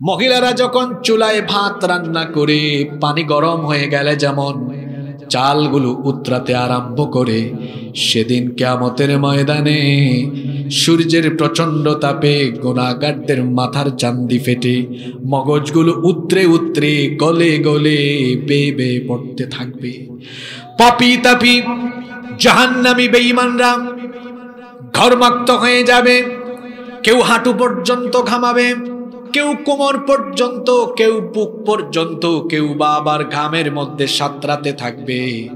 মহিলারা যখন চুলায় ভাত রান্না করে, পানি গরম হয়ে গেলে যেমন চালগুলো উতরাতে আরম্ভ করে, সেদিন কেয়ামতের ময়দানে সূর্যের প্রচণ্ড তাপে গোনাগারদের মাথার চান্দি ফেটে মগজগুলো উতরে উতরে গলে গলে বেয়ে বেয়ে পড়তে থাকবে। পাপি তাপি জাহান্নামি বেঈমানরা ঘরমাক্ত হয়ে যাবে, কেউ হাঁটু পর্যন্ত ঘামাবে কেউ কোমর পর্যন্ত, কেউ বুক পর্যন্ত, কেউ বা আবার ঘামের মধ্যে সাঁতরাতে থাকবে।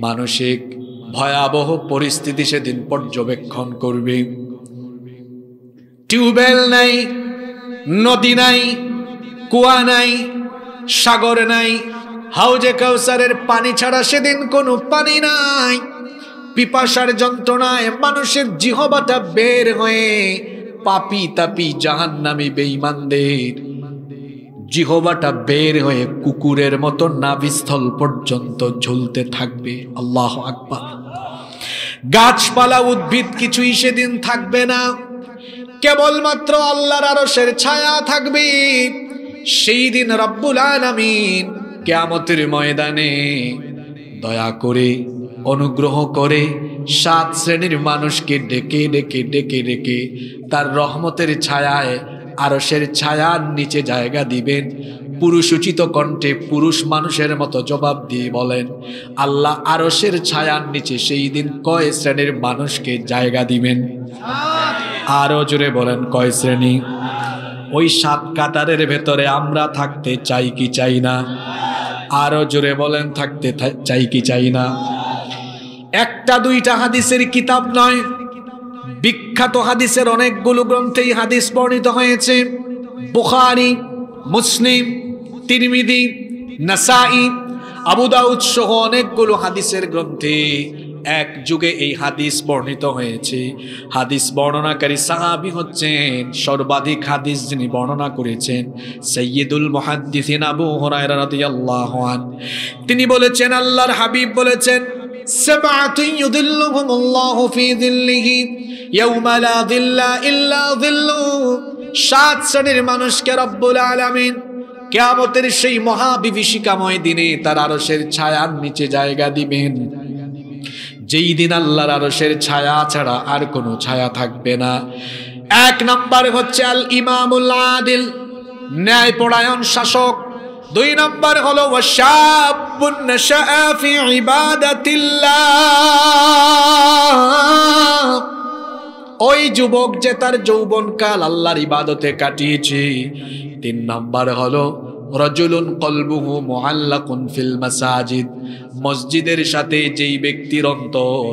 মানসিক ভয়াবহ পরিস্থিতি সেদিন পর্যবেক্ষণ করবে। টিউবওয়েল নাই, নদী নাই, কুয়া নাই, সাগর নাই, হাউজে কাউসারের পানি ছাড়া সেদিন কোনো পানি নাই। পিপাসার যন্ত্রণায় মানুষের জিহবাটা বের হয়ে পাপি তাপি জাহান্নামি বেঈমানদের। জিহবাটা বের হয়ে কুকুরের মতো নাভিস্থল পর্যন্ত ঝুলতে থাকবে। আল্লাহ আকবার। গাছপালা উদ্ভিদ কিছুই সেদিন থাকবে না। কেবলমাত্র আল্লাহর আরশের ছায়া থাকবে। সেই দিন রব্বুল আলামিন কেয়ামতের ময়দানে দয়া করে অনুগ্রহ করে সাত শ্রেণির মানুষকে ডেকে ডেকে ডেকে ডেকে তার রহমতের ছায়ায় আরসের ছায়ার নিচে জায়গা দিবেন। পুরুষোচিত কণ্ঠে পুরুষ মানুষের মতো জবাব দিয়ে বলেন, আল্লাহ আরসের ছায়ার নিচে সেই দিন কয় শ্রেণির মানুষকে জায়গা দিবেন? আরও জোরে বলেন, কয় শ্রেণি? ওই সাত কাতারের ভেতরে আমরা থাকতে চাই কি চাই না? আরও জোরে বলেন, থাকতে চাই কি চাই না? একটা দুইটা হাদিসের কিতাব নয়। বিখ্যাত হাদিসের অনেকগুলো গ্রন্থেই হাদিস বর্ণিত হয়েছে। বুখারি, মুসলিম, তিরমিদি, নাসাই, আবু দাউদ সহ অনেকগুলো হাদিসের গ্রন্থে এক যুগে এই হাদিস বর্ণিত হয়েছে। হাদিস বর্ণনাকারী সাহাবি হচ্ছেন সর্বাধিক হাদিস যিনি বর্ণনা করেছেন সৈয়দুল মুহাদ্দিসিন আবু আন তিনি বলেছেন, আল্লাহর হাবিব বলেছেন সাবআতুন ইউদিল্লুহুমুল্লাহু ফি যিল্লিহি ইয়াউমা লা যিল্লা ইল্লা যিল্লু সাত শ্রেণির মানুষকে রব্বুল আলামিন কেয়ামতের সেই মহাবিভীষিকাময় দিনে তার আরশের ছায়ার নিচে জায়গা দিবেন। যেই দিন আল্লাহর আরশের ছায়া ছাড়া আর কোনো ছায়া থাকবে না। এক নম্বর হচ্ছে আল ইমামুল আদিল ন্যায় পরায়ণ শাসক। দুই নম্বর হলো ওই যুবক যে তার যৌবনকাল আল্লাহর ইবাদতে কাটিয়েছে। তিন নম্বর হলো, রজুলুন কলবুহু মুআল্লাকুন ফিল মাসাজিদ। মসজিদের সাথে যেই ব্যক্তির অন্তর,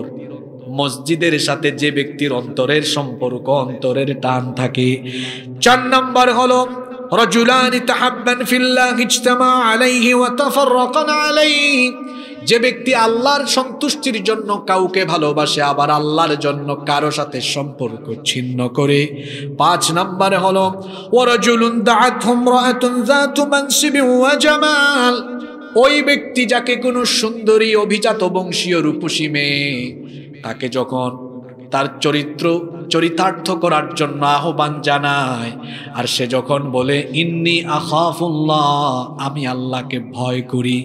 মসজিদের সাথে যে ব্যক্তির অন্তরের সম্পর্ক, অন্তরের টান থাকে। চার নম্বর হলো রজুলানি তাহাব্বান ফিল্লাহ ইজতামা আলাইহি ওয়া তাফাররাকান আলাইহি। যে ব্যক্তি আল্লাহর সন্তুষ্টির জন্য কাউকে ভালোবাসে, আবার আল্লাহর জন্য কারও সাথে সম্পর্ক ছিন্ন করে। পাঁচ নম্বরে হলো ওয়ারাজুলুন দাআতহুম রাআতুন যাতু মানসিবি ওয়া জামাল। ওই ব্যক্তি যাকে কোনো সুন্দরী, অভিজাত, বংশীয় রূপসী মেয়ে, তাকে যখন তার চরিত্র, চরিতার্থ করার জন্য আহ্বান জানায়। আর সে যখন বলে, ইন্নি আখাফুল্লাহ আমি আল্লাহকে ভয় করি।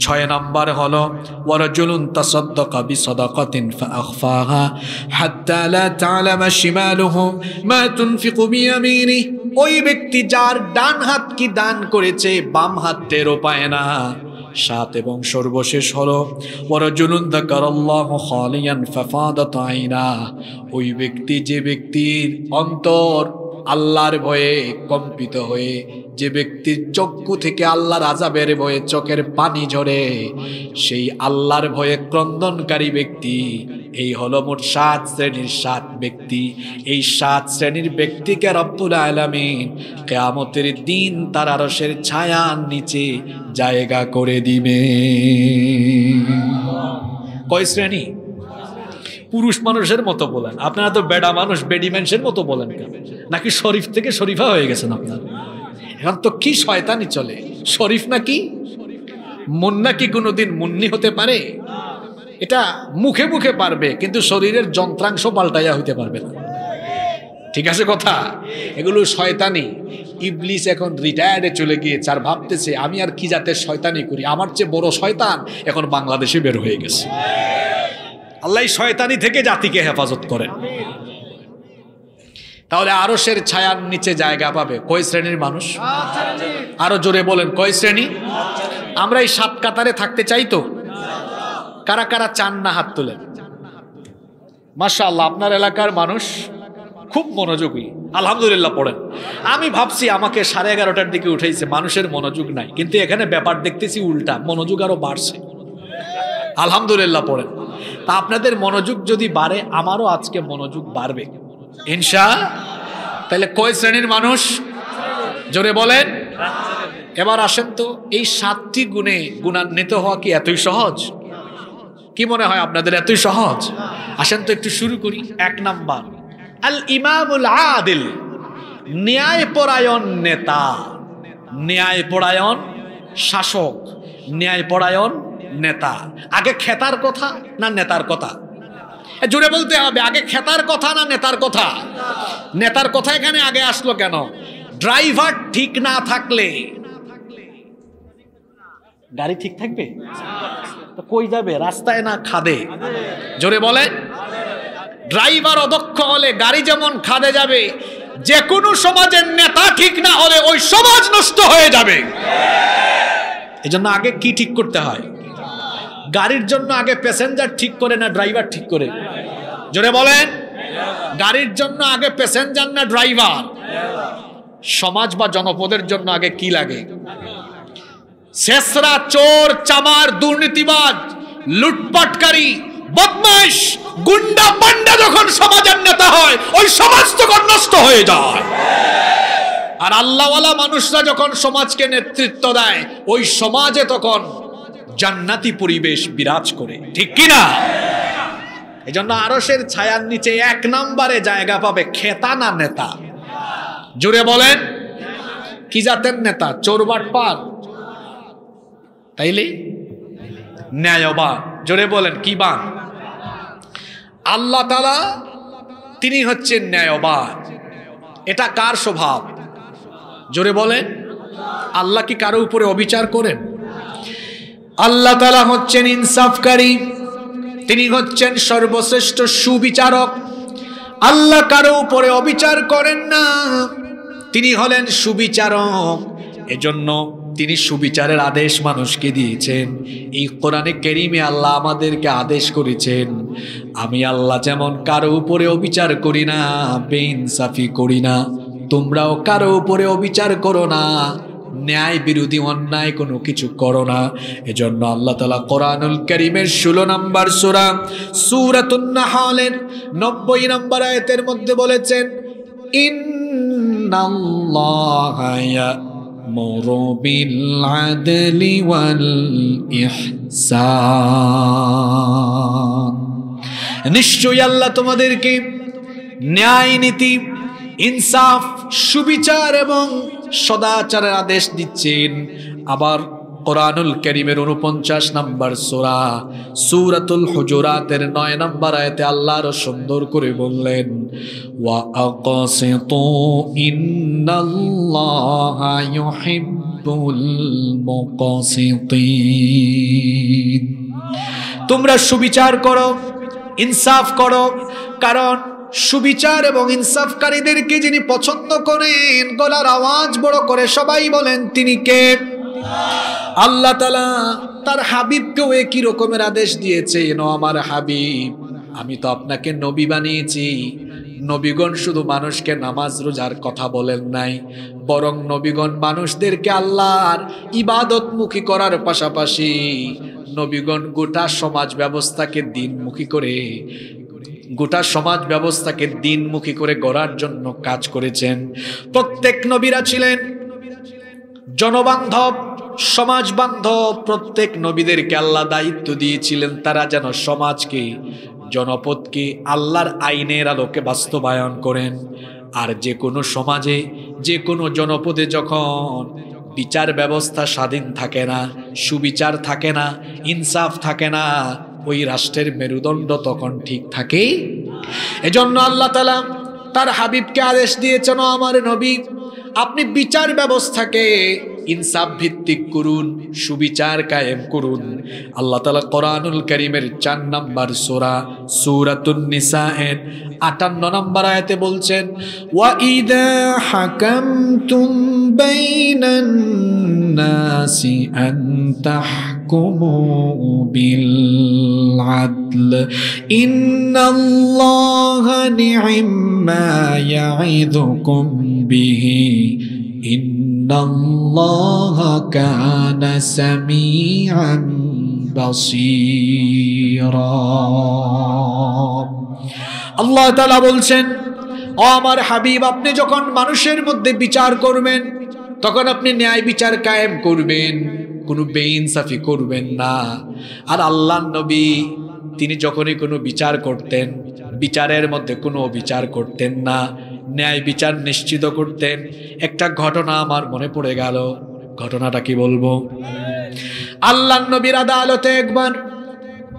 ছয় নম্বর হলো, ওয়ারাজুলুন তাসাদ্দাকা বিসাদাকাতিন ফাআখফাহা হাত্তা লা তা'লামা শিমালুহু মা তুনফিকু বিয়ামিনি ওই ব্যক্তি যার ডান হাত কি দান করেছে, বাম হাত টেরও পায় না। সাত এবং সর্বশেষ হলো ওই ব্যক্তি যে ব্যক্তির অন্তর আল্লাহর ভয়ে কম্পিত হয়ে, যে ব্যক্তির চক্ষু থেকে আল্লাহর আজাবের ভয়ে চোখের পানি ঝরে, সেই আল্লাহর ভয়ে ক্রন্দনকারী ব্যক্তি, এই হলো মোট সাত শ্রেণির সাত ব্যক্তি। এই সাত শ্রেণির ব্যক্তিকে রব্বুল আলমিন কেয়ামতের দিন তার আরসের ছায়ার নিচে জায়গা করে দিবে কয় শ্রেণি? পুরুষ মানুষের মতো বলেন। আপনারা তো বেডা মানুষ, বেডি মতো বলেন নাকি শরীফ থেকে শরীফা হয়ে গেছেন আপনার? এখন তো কি শয়তানি চলে? শরীফ নাকি? মুন্না কি কোনোদিন মুন্নি হতে পারে? এটা মুখে মুখে পারবে, কিন্তু শরীরের যন্ত্রাংশ পাল্টাইয়া হইতে পারবে না। ঠিক আছে কথা? এগুলো শয়তানি। ইবলিস এখন রিটায়ার্ডে চলে গিয়েছে আর ভাবতেছে, আমি আর কি যাতে শয়তানি করি? আমার চেয়ে বড় শয়তান এখন বাংলাদেশে বের হয়ে গেছে। আল্লাহ শয়তানি থেকে জাতিকে হেফাজত করেন। তাহলে আরসের ছায়ার নিচে জায়গা পাবে। কয় শ্রেণির মানুষ? আরও জোরে বলেন, কয় শ্রেণি? আমরা এই সাত কাতারে থাকতে চাই তো? কারা কারা চান না হাত তুলেন মাসা আল্লাহ আপনার এলাকার মানুষ খুব মনোযোগী। আলহামদুলিল্লাহ পড়েন। আমি ভাবছি আমাকে সাড়ে এগারোটার দিকে উঠেছে মানুষের মনোযোগ নাই। কিন্তু এখানে ব্যাপার দেখতেছি উল্টা, মনোযোগ আরও বাড়ছে। আলহামদুলিল্লাহ পড়েন। তা আপনাদের মনোযোগ যদি বাড়ে, আমারও আজকে মনোযোগ বাড়বে। ইনশা, তাহলে কয় শ্রেণির মানুষ? জোরে বলেন। এবার আসেন তো, এই সাতটি গুণে গুণান্বিত হওয়া কি এতই সহজ? কি মনে হয় আপনাদের এতই সহজ? আসেন তো একটু শুরু করি। এক নাম্বার, আল ইমামুল আদিল ন্যায় পরায়ণ নেতা। ন্যায় পরায়ণ শাসক ন্যায় পরায়ণ নেতা। আগে খেতার কথা না নেতার কথা? জোরে বলতে হবে, আগে খেতার কথা না নেতার কথা? নেতার কথা এখানে আগে আসলো কেন? ড্রাইভার ঠিক না থাকলে। গাড়ি ঠিক থাকবে? তো কই যাবে? রাস্তায় না খাদে। জোরে বলে ড্রাইভার অদক্ষ হলে গাড়ি যেমন খাদে যাবে যে কোনো সমাজের নেতা ঠিক না হলে ওই সমাজ নষ্ট হয়ে যাবে। এজন্য আগে কি ঠিক করতে হয়? গাড়ির জন্য আগে প্যাসেঞ্জার ঠিক করে না ড্রাইভার ঠিক করে? জোরে বলেন। গাড়ির জন্য আগে প্যাসেঞ্জার না ড্রাইভার সমাজ বা জনপদের জন্য আগে কি লাগে? শেষরা চোর, চামার, দুর্নীতিবাজ, লুটপাটকারী, বদমাইশ, গুন্ডা পান্ডা যখন সমাজের নেতা হয়, ওই সমাজ তখন নষ্ট হয়ে যায়। আর আল্লাহওয়ালা মানুষরা যখন সমাজকে নেতৃত্ব দেয়, ওই সমাজে তখন জান্নাতি পরিবেশ বিরাজ করে। ঠিক কিনা? এই জন্য আরসের ছায়ার নিচে এক নম্বরে জায়গা পাবে খেতা না নেতা। জুড়ে বলেন, কি জাতের নেতা? চোরবাট পার তাইলে? ন্যায়বান। জোরে বলেন, কি বান? আল্লাহ তালা তিনি হচ্ছেন ন্যায়বান। এটা কার স্বভাব? জোরে বলেন, আল্লাহ কি কারও উপরে অবিচার করেন? আল্লাহ তালা হচ্ছেন ইনসাফকারী, তিনি হচ্ছেন সর্বশ্রেষ্ঠ সুবিচারক। আল্লাহ কারও উপরে অবিচার করেন না, তিনি হলেন সুবিচারক। এজন্য তিনি সুবিচারের আদেশ মানুষকে দিয়েছেন। এই কোরআনে কেরিমে আল্লাহ আমাদেরকে আদেশ করেছেন, আমি আল্লাহ যেমন কারও উপরে অবিচার করি না, বেইনসাফি করি না, তোমরাও কারও উপরে অবিচার করো না। ন্যায় বিরোধী অন্যায় কোনো কিছু করো না। এজন্য আল্লাহ তালা কোরআনুল করিমের ষোলো নম্বর সুরা সুরাতুন্নাহলের নব্বই নম্বর আয়তের মধ্যে বলেছেন নিশ্চয়ই আল্লাহ তোমাদেরকে ন্যায় নীতি ইনসাফ, সুবিচার এবং সদাচারের আদেশ দিচ্ছেন। আবার কোরআনুল করিমের উনপঞ্চাশ নম্বর সোরা, সুরাতুল হুজুরাতের নয় নম্বর আয়তে আল্লাহ আরও সুন্দর করে বললেন তোমরা সুবিচার করো, ইনসাফ করো, কারণ সুবিচার এবং ইনসাফকারীদেরকে যিনি পছন্দ করেন, গলার আওয়াজ বড় করে সবাই বলেন, তিনি কে? আল্লাহ তালা তার হাবিবকেও একই রকমের আদেশ দিয়েছে এনো আমার হাবিব, আমি তো আপনাকে নবী বানিয়েছি। নবীগণ শুধু মানুষকে নামাজ রোজার কথা বলেন নাই, বরং নবীগণ মানুষদেরকে আল্লাহর ইবাদতমুখী করার পাশাপাশি নবীগণ গোটা সমাজ ব্যবস্থাকে দিনমুখী করে গোটা সমাজ ব্যবস্থাকে দিনমুখী করে গড়ার জন্য কাজ করেছেন। প্রত্যেক নবীরা ছিলেন জনবান্ধব সমাজ বান্ধব প্রত্যেক নবীদেরকে আল্লাহ দায়িত্ব দিয়েছিলেন, তারা যেন সমাজকে, জনপদকে, আল্লাহর আইনের আলোকে বাস্তবায়ন করেন। আর যে কোনো সমাজে, যে কোনো জনপদে যখন বিচার ব্যবস্থা স্বাধীন থাকে না, সুবিচার থাকে না, ইনসাফ থাকে না ওই রাষ্ট্রের মেরুদণ্ড তখন ঠিক থাকে। এজন্য আল্লাহ তালা তার হাবিবকে আদেশ দিয়েছেন আমার নবী, আপনি বিচার ব্যবস্থাকে ইনসাফ ভিত্তিক করুন, সুবিচার কায়েম করুন। আল্লাহ তালা কোরআনুল করিমের চার নম্বর সোরা, সুরাতুন নিসা এর আটান্ন নম্বর আয়াতে বলছেন বাইনান আদল। ইন্নাল্লাহা নি'মা ইয়াইদুকুম বিহি ইন্নাল্লাহা কানা সামিআন বাসীরা আল্লাহ তালা বলছেন, ও আমার হাবিব, আপনি যখন মানুষের মধ্যে বিচার করবেন, তখন আপনি ন্যায় বিচার কায়েম করবেন, কোনো বেইনসাফি করবেন না। আর আল্লাহ নবী, তিনি যখনই কোনো বিচার করতেন, বিচারের মধ্যে কোনো বিচার করতেন না। ন্যায় বিচার নিশ্চিত করতেন। একটা ঘটনা আমার মনে পড়ে গেল। ঘটনাটা কি বলব? আল্লাহ নবীর আদালতে একবার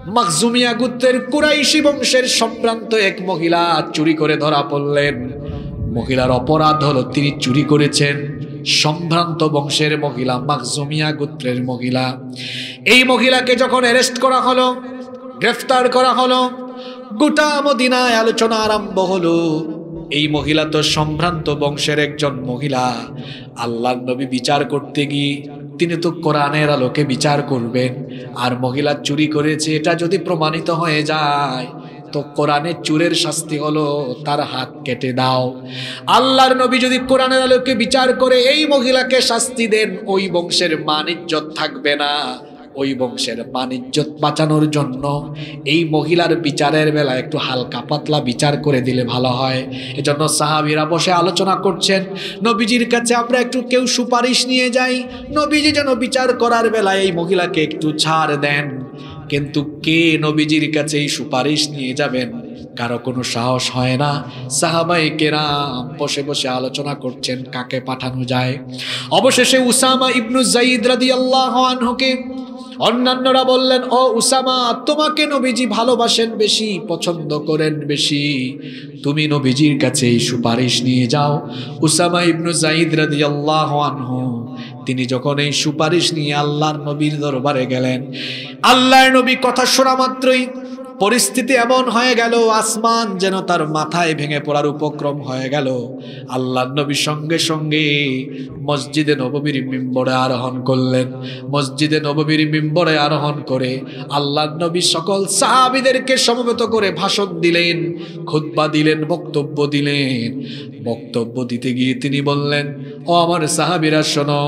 মাকজুমিয়া গুত্রের কুরাইশি বংশের সম্ভ্রান্ত এক মহিলা চুরি করে ধরা পড়লেন। মহিলার অপরাধ হলো তিনি চুরি করেছেন সম্ভ্রান্ত বংশের মহিলা মাকজুমিয়া গোত্রের মহিলা। এই মহিলাকে যখন অ্যারেস্ট করা হলো, গ্রেফতার করা হলো, গোটা মদিনায় আলোচনা আরম্ভ হলো। এই মহিলা তো সম্ভ্রান্ত বংশের একজন মহিলা। আল্লাহ নবী বিচার করতে গিয়ে তিনি তো কোরআনের আলোকে বিচার করবেন। আর মহিলা চুরি করেছে, এটা যদি প্রমাণিত হয়ে যায়, তো কোরআনের চুরের শাস্তি হলো তার হাত কেটে দাও। আল্লাহর নবী যদি কোরআনের আলোকে বিচার করে, এই মহিলাকে শাস্তি দেন, ওই বংশের মানিজ্যত থাকবে না। ওই বংশের বাণিজ্য বাঁচানোর জন্য এই মহিলার বিচারের বেলা একটু হালকা পাতলা বিচার করে দিলে ভালো হয়। এজন্য সাহাবিরা বসে আলোচনা করছেন, নবীজির কাছে আমরা একটু কেউ সুপারিশ নিয়ে যাই। নবীজি যেন বিচার করার বেলায় এই মহিলাকে একটু ছাড় দেন। কিন্তু কে নবীজির কাছে এই সুপারিশ নিয়ে যাবেন? কারও কোনো সাহস হয় না। সাহাবাই কেরাম বসে বসে আলোচনা করছেন, কাকে পাঠানো যায়? অবশেষে উসামা ইবনু জাইদ রাদি আল্লাহ আনহুকে অন্যান্যরা বললেন, ও উসামা, তোমাকে নবীজি ভালোবাসেন বেশি, পছন্দ করেন বেশি। তুমি নবীজির কাছে এই সুপারিশ নিয়ে যাও। উসামা ইবনু জাইদ রাদি আল্লাহ তিনি যখন এই সুপারিশ নিয়ে আল্লাহর নবীর দরবারে গেলেন, আল্লাহর নবী কথা শোনা মাত্রই পরিস্থিতি এমন হয়ে গেল, আসমান যেন তার মাথায় ভেঙে পড়ার উপক্রম হয়ে গেল। আল্লাহ নবী সঙ্গে সঙ্গে মসজিদে নববীর মিম্বরে আরোহণ করলেন। মসজিদে নববীর মিম্বরে আরোহণ করে আল্লাহ নবী সকল সাহাবিদেরকে সমবেত করে ভাষণ দিলেন খুদ্া দিলেন, বক্তব্য দিলেন। বক্তব্য দিতে গিয়ে তিনি বললেন, ও আমার সাহাবিরা, শোনো,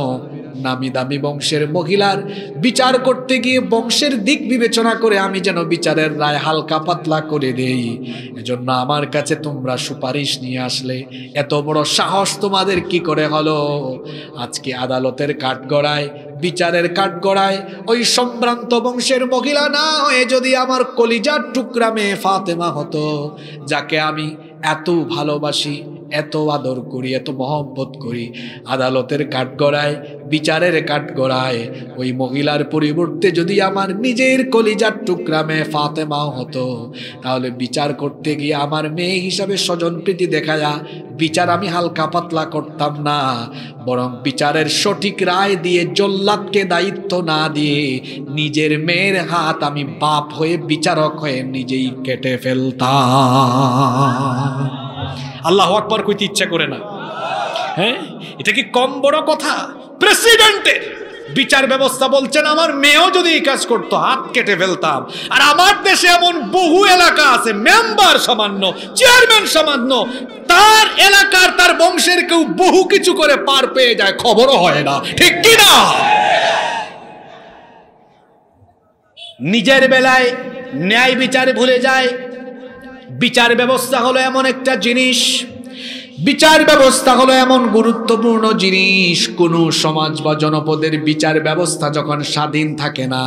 নামি দামি বংশের মহিলার বিচার করতে গিয়ে বংশের দিক বিবেচনা করে আমি যেন বিচারের রায় হালকা পাতলা করে দেই। এজন্য আমার কাছে তোমরা সুপারিশ নিয়ে আসলে। এত বড় সাহস তোমাদের কি করে হলো? আজকে আদালতের কাঠগড়ায়, বিচারের কাঠগড়ায় ওই সম্ভ্রান্ত বংশের মহিলা না হয়ে যদি আমার কলিজার টুকরা মেয়ে ফাতেমা হতো, যাকে আমি এত ভালোবাসি এত আদর করি, এত মহব্বত করি, আদালতের কাঠগড়ায় বিচারের কাঠগড়ায় ওই মহিলার পরিবর্তে যদি আমার নিজের কলিজার টুকরা মেয়ে ফাতেমাও হতো, তাহলে বিচার করতে গিয়ে আমার মেয়ে হিসাবে স্বজন প্রীতি দেখা যা বিচার আমি হালকা পাতলা করতাম না, বরং বিচারের সঠিক রায় দিয়ে জল্লাদকে দায়িত্ব না দিয়ে নিজের মেয়ের হাত আমি বাপ হয়ে বিচারক হয়ে নিজেই কেটে ফেলতাম। আল্লাহ আকবর কইতে ইচ্ছা করে না। হ্যাঁ? এটা কি কম বড় কথা? প্রেসিডেন্টের বিচার ব্যবস্থা বলছেন, আমার মেয়েও যদি এই কাজ করতো, হাত কেটে ফেলতাম। আর আমার দেশে এমন বহু এলাকা আছে, মেম্বার সামান্য, চেয়ারম্যান সামান্য, তার এলাকার তার বংশের কেউ বহু কিছু করে পার পেয়ে যায়, খবরও হয় না। ঠিক কি না? নিজের বেলায় ন্যায় বিচার ভুলে যায় বিচার ব্যবস্থা হলো এমন একটা জিনিস। বিচার ব্যবস্থা হলো এমন গুরুত্বপূর্ণ জিনিস। কোনো সমাজ বা জনপদের বিচার ব্যবস্থা যখন স্বাধীন থাকে না,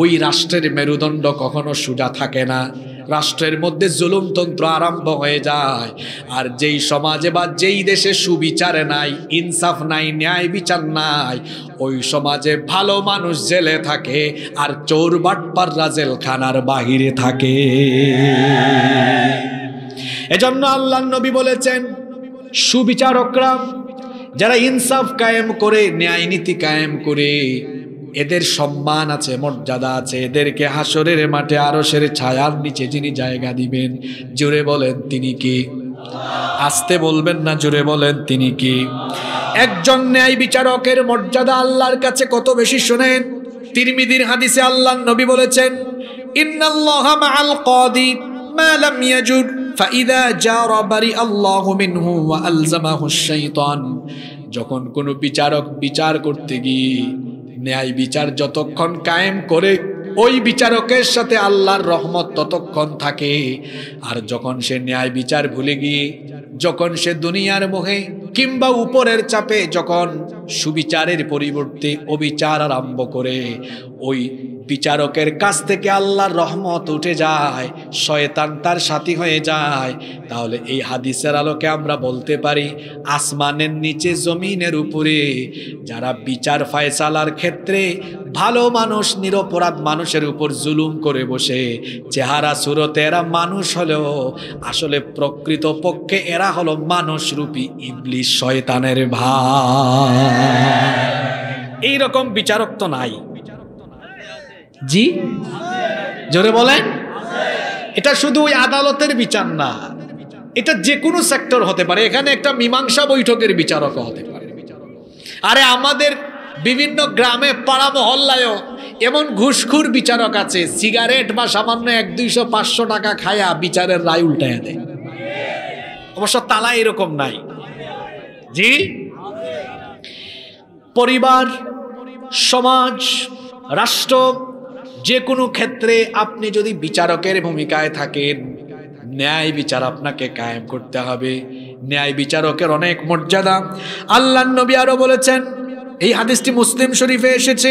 ওই রাষ্ট্রের মেরুদণ্ড কখনো সোজা থাকে না। রাষ্ট্রের মধ্যে জুলুমতন্ত্র আরম্ভ হয়ে যায়। আর যেই সমাজে বা যেই দেশে সুবিচার নাই, ইনসাফ নাই, ন্যায় বিচার নাই, ওই সমাজে ভালো মানুষ জেলে থাকে আর চোর বাটপাররা জেলখানার বাহিরে থাকে। এজন্য আল্লাহ নবী বলেছেন, সুবিচারকরা যারা ইনসাফ কায়েম করে, ন্যায় নীতি কায়েম করে এদের সম্মান আছে, মর্যাদা আছে। এদেরকে হাসরের মাঠে, আরশের ছায়ার নিচে যিনি জায়গা দিবেন, জুড়ে বলেন তিনি কি? আসতে বলবেন না, জুড়ে বলেন তিনি কি? একজন ন্যায় বিচারকের মর্যাদা আল্লাহর কাছে কত বেশি শোনেন? তিরমিদির হাদিসে আল্লাহ নবী বলেছেন যখন কোনো বিচারক বিচার করতে গিয়ে ন্যায় বিচার যতক্ষণ কায়েম করে, ওই বিচারকের সাথে আল্লাহর রহমত ততক্ষণ থাকে। আর যখন সে ন্যায় বিচার ভুলে গিয়ে, যখন সে দুনিয়ার মোহে কিংবা উপরের চাপে, যখন সুবিচারের পরিবর্তে অবিচার আরম্ভ করে। ওই বিচারকের কাছ থেকে আল্লাহর রহমত উঠে যায়, শয়তান তার সাথী হয়ে যায়। তাহলে এই হাদিসের আলোকে আমরা বলতে পারি, আসমানের নিচে, জমিনের উপরে যারা বিচার ফায়সালার ক্ষেত্রে ভালো মানুষ, নিরপরাধ মানুষের উপর জুলুম করে বসে, চেহারা সুরতে এরা মানুষ হলেও আসলে প্রকৃত পক্ষে এরা হলো মানুষ রূপী ইবলিশ শয়তানের ভাই। এইরকম বিচারক তো নাই। জি? জোরে বলেন। এটা শুধু ওই আদালতের বিচার না। এটা যে কোনো সেক্টর হতে পারে। এখানে একটা মীমাংসা বৈঠকের বিচারক হতে পারে। আরে আমাদের বিভিন্ন গ্রামে পাড়া মহল্লায়ও এমন ঘুষখুর বিচারক আছে সিগারেট বা সামান্য এক দুইশো পাঁচশো টাকা খায়া বিচারের রায় উল্টায় দেয়। অবশ্য তালা এরকম নাই। জি? পরিবার, সমাজ, রাষ্ট্র, যে কোনো ক্ষেত্রে আপনি যদি বিচারকের ভূমিকায় থাকেন, ন্যায় বিচার আপনাকে কায়েম করতে হবে। ন্যায় বিচারকের অনেক মর্যাদা। আল্লাহ নবী আরও বলেছেন, এই হাদিসটি মুসলিম শরীফে এসেছে,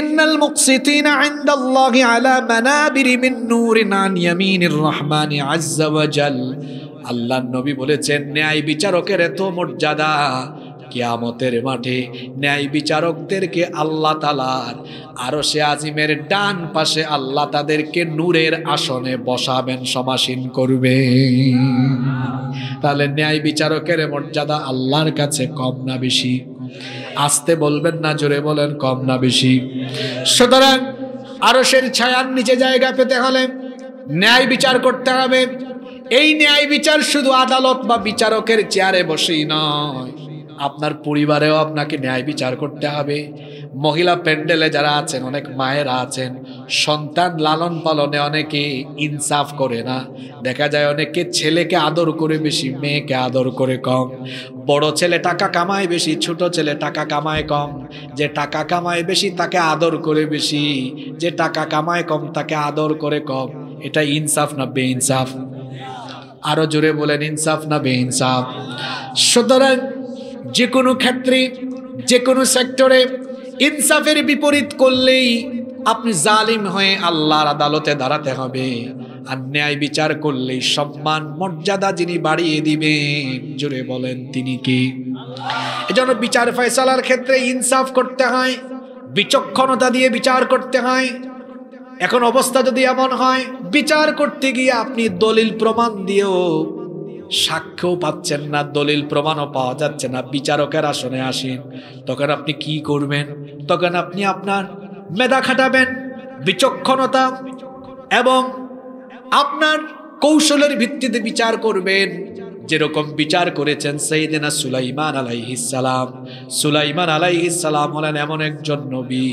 ইন্নাল মুকসিতিনা ইনদাল্লাহি আলা মানাবিরি মিন নূরিন আন ইয়ামিনির রহমানি আজ্জা ওয়া নবী বলেছেন, ন্যায় বিচারকের এত মর্যাদা কিয়ামতের মাঠে ন্যায় বিচারকদেরকে আল্লাহ তালার আরও সে আজিমের ডান পাশে আল্লাহ তাদেরকে নূরের আসনে বসাবেন, সমাসীন করবে। তাহলে ন্যায় বিচারকের মর্যাদা আল্লাহর কাছে কম না বেশি? আসতে বলবেন না, জোরে বলেন, কম না বেশি। সুতরাং আরসের ছায়ার নিচে জায়গা পেতে হলে ন্যায় বিচার করতে হবে। এই ন্যায় বিচার শুধু আদালত বা বিচারকের চেয়ারে বসেই নয়। আপনার পরিবারেও আপনাকে ন্যায় বিচার করতে হবে। মহিলা প্যান্ডেলে যারা আছেন, অনেক মায়েরা আছেন, সন্তান লালন পালনে অনেকে ইনসাফ করে না। দেখা যায় অনেকে ছেলেকে আদর করে বেশি, মেয়েকে আদর করে কম। বড় ছেলে টাকা কামায় বেশি, ছোট ছেলে টাকা কামায় কম। যে টাকা কামায় বেশি, তাকে আদর করে বেশি। যে টাকা কামায় কম, তাকে আদর করে কম। এটা ইনসাফ না বে ইনসাফ আরও জোরে বলেন, ইনসাফ না বে ইনসাফ সুতরাং যে কোনো ক্ষেত্রে যে কোনো সেক্টরে ইনসাফের বিপরীত করলেই আপনি জালিম হয়ে আল্লাহর আদালতে দাঁড়াতে হবে। আর ন্যায় বিচার করলেই সম্মান, মর্যাদা যিনি বাড়িয়ে দিবেন জুড়ে বলেন তিনি কি? এজন্য বিচার ফয়সালার ক্ষেত্রে ইনসাফ করতে হয়, বিচক্ষণতা দিয়ে বিচার করতে হয়। এখন অবস্থা যদি এমন হয়, বিচার করতে গিয়ে আপনি দলিল প্রমাণ দিয়েও সাক্ষ্যও পাচ্ছেন না, দলিল প্রমাণও পাওয়া যাচ্ছে না, বিচারকের আসনে আসেন। তখন আপনি কি করবেন? তখন আপনি আপনার মেধা খাটাবেন, বিচক্ষণতা এবং আপনার কৌশলের ভিত্তিতে বিচার করবেন। যেরকম বিচার করেছেন সেইদিনা সুলাইমান আলাইহিসালাম সুলাইমান আলাইহিসালাম হলেন এমন একজন নবী,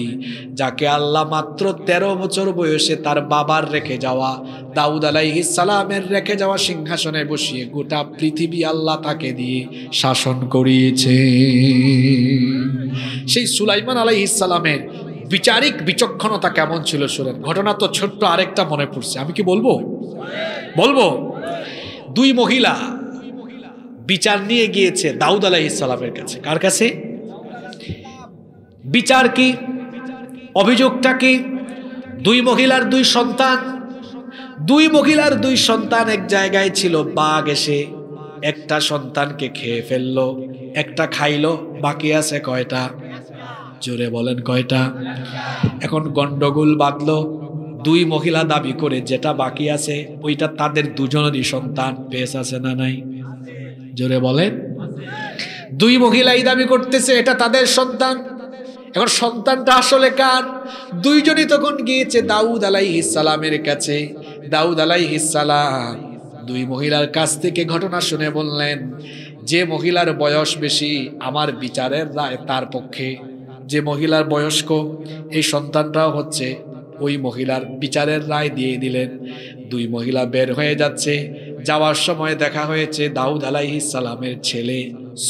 যাকে আল্লাহ মাত্র ১৩ বছর বয়সে তার বাবার রেখে যাওয়া, দাউদ আলাইহিসালামের রেখে যাওয়া সিংহাসনে বসিয়ে গোটা পৃথিবী আল্লাহ তাকে দিয়ে শাসন করিয়েছে সেই সুলাইমান আলাইহিসালামের বিচারিক বিচক্ষণতা কেমন ছিল শুনেন? ঘটনা তো ছোট্ট আরেকটা মনে পড়ছে। আমি কি বলব? বলব? দুই মহিলা বিচার নিয়ে গিয়েছে দাউদ আলাহ ইসলামের কাছে। কার কাছে? বিচার কি? অভিযোগটা কি? দুই মহিলার দুই সন্তান? দুই মহিলার দুই সন্তান এক জায়গায় ছিল, বাঘ এসে একটা সন্তানকে খেয়ে ফেলল, একটা খাইলো, বাকি আছে কয়টা? জোরে বলেন কয়টা? এখন গন্ডগোল বাঁধলো, দুই মহিলা দাবি করে যেটা বাকি আছে, ওইটা তাদের দুজনেরই সন্তান, পেশ আছে না নাই? জোরে বলেন। দুই মহিলাই দাবি করতেছে, এটা তাদের সন্তান। এখন সন্তানটা আসলে কার? দুইজনই তখন গিয়েছে দাউদ আলাই আলাইহিসালামের কাছে। দাউদ আলাই আলাইহিসালাম দুই মহিলার কাছ থেকে ঘটনা শুনে বললেন, যে মহিলার বয়স বেশি আমার বিচারের রায় তার পক্ষে। যে মহিলার বয়স্ক, এই সন্তানটাও হচ্ছে ওই মহিলার বিচারের রায় দিয়ে দিলেন। দুই মহিলা বের হয়ে যাচ্ছে যাওয়ার সময় দেখা হয়েছে দাউদ আলাইহিসালামের ছেলে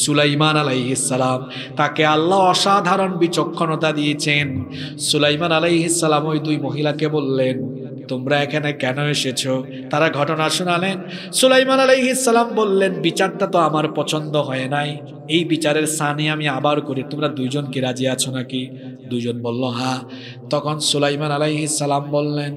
সুলাইমান আলাইহিসালাম তাকে আল্লাহ অসাধারণ বিচক্ষণতা দিয়েছেন। সুলাইমান আলাইহিসালাম ওই দুই মহিলাকে বললেন, তোমরা এখানে কেন এসেছ? তারা ঘটনা শোনালেন। সুলাইমান আলাইহিসালাম বললেন, বিচারটা তো আমার পছন্দ হয় নাই। এই বিচারের সানি আমি আবার করি। তোমরা দুইজন কি রাজি আছো নাকি? দুইজন বলল হ্যাঁ। তখন সুলাইমান আলাইহি সালাম বললেন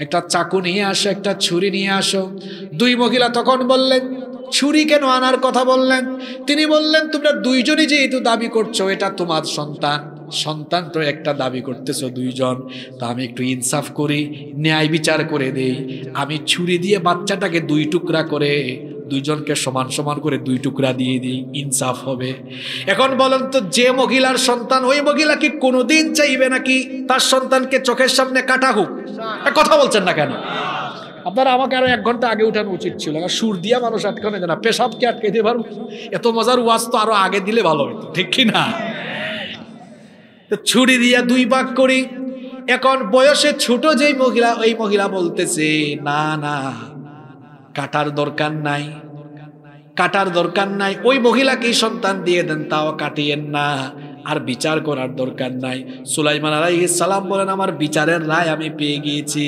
একটা চাকু নিয়ে আসো, একটা ছুরি নিয়ে আসো। দুই মহিলা তখন বললেন, ছুরি কেন আনার কথা বললেন? তিনি বললেন, তোমরা দুইজনই যেহেতু দাবি করছ, এটা তোমার সন্তান। সন্তান তো একটা দাবি করতেছ দুইজন। তো আমি একটু ইনসাফ করি, ন্যায় বিচার করে দেই। আমি ছুরি দিয়ে বাচ্চাটাকে দুই টুকরা করে দুইজনকে সমান সমান করে দুই টুকরা দিয়ে দিই, ইনসাফ হবে। এখন বলেন তো, যে মহিলার সন্তান, ওই মহিলা কি কোনোদিন চাইবে নাকি তার সন্তানকে চোখের সামনে কাটা হোক? কথা বলছেন না কেন? আপনারা আমাকে আরও এক ঘণ্টা আগে উঠানো উচিত ছিল। সুর দিয়া মানুষ আটকানো যায় না পেশাবকে আটকে দিতে পারব এত মজার ওয়াজ তো আরও আগে দিলে ভালো হতো ঠিক কি না? ছুরি দিয়া দুই ভাগ করি। এখন বয়সে ছোট যেই মহিলা, ওই মহিলা বলতেছে, না না কাটার দরকার নাই। কাটার দরকার নাই। ওই মহিলাকেই সন্তান দিয়ে দেন তাও কাটিয়েন না। আর বিচার করার দরকার নাই। সুলাইমান আলাইহিস সালাম বলেন, আমার বিচারের রায় আমি পেয়ে গিয়েছি।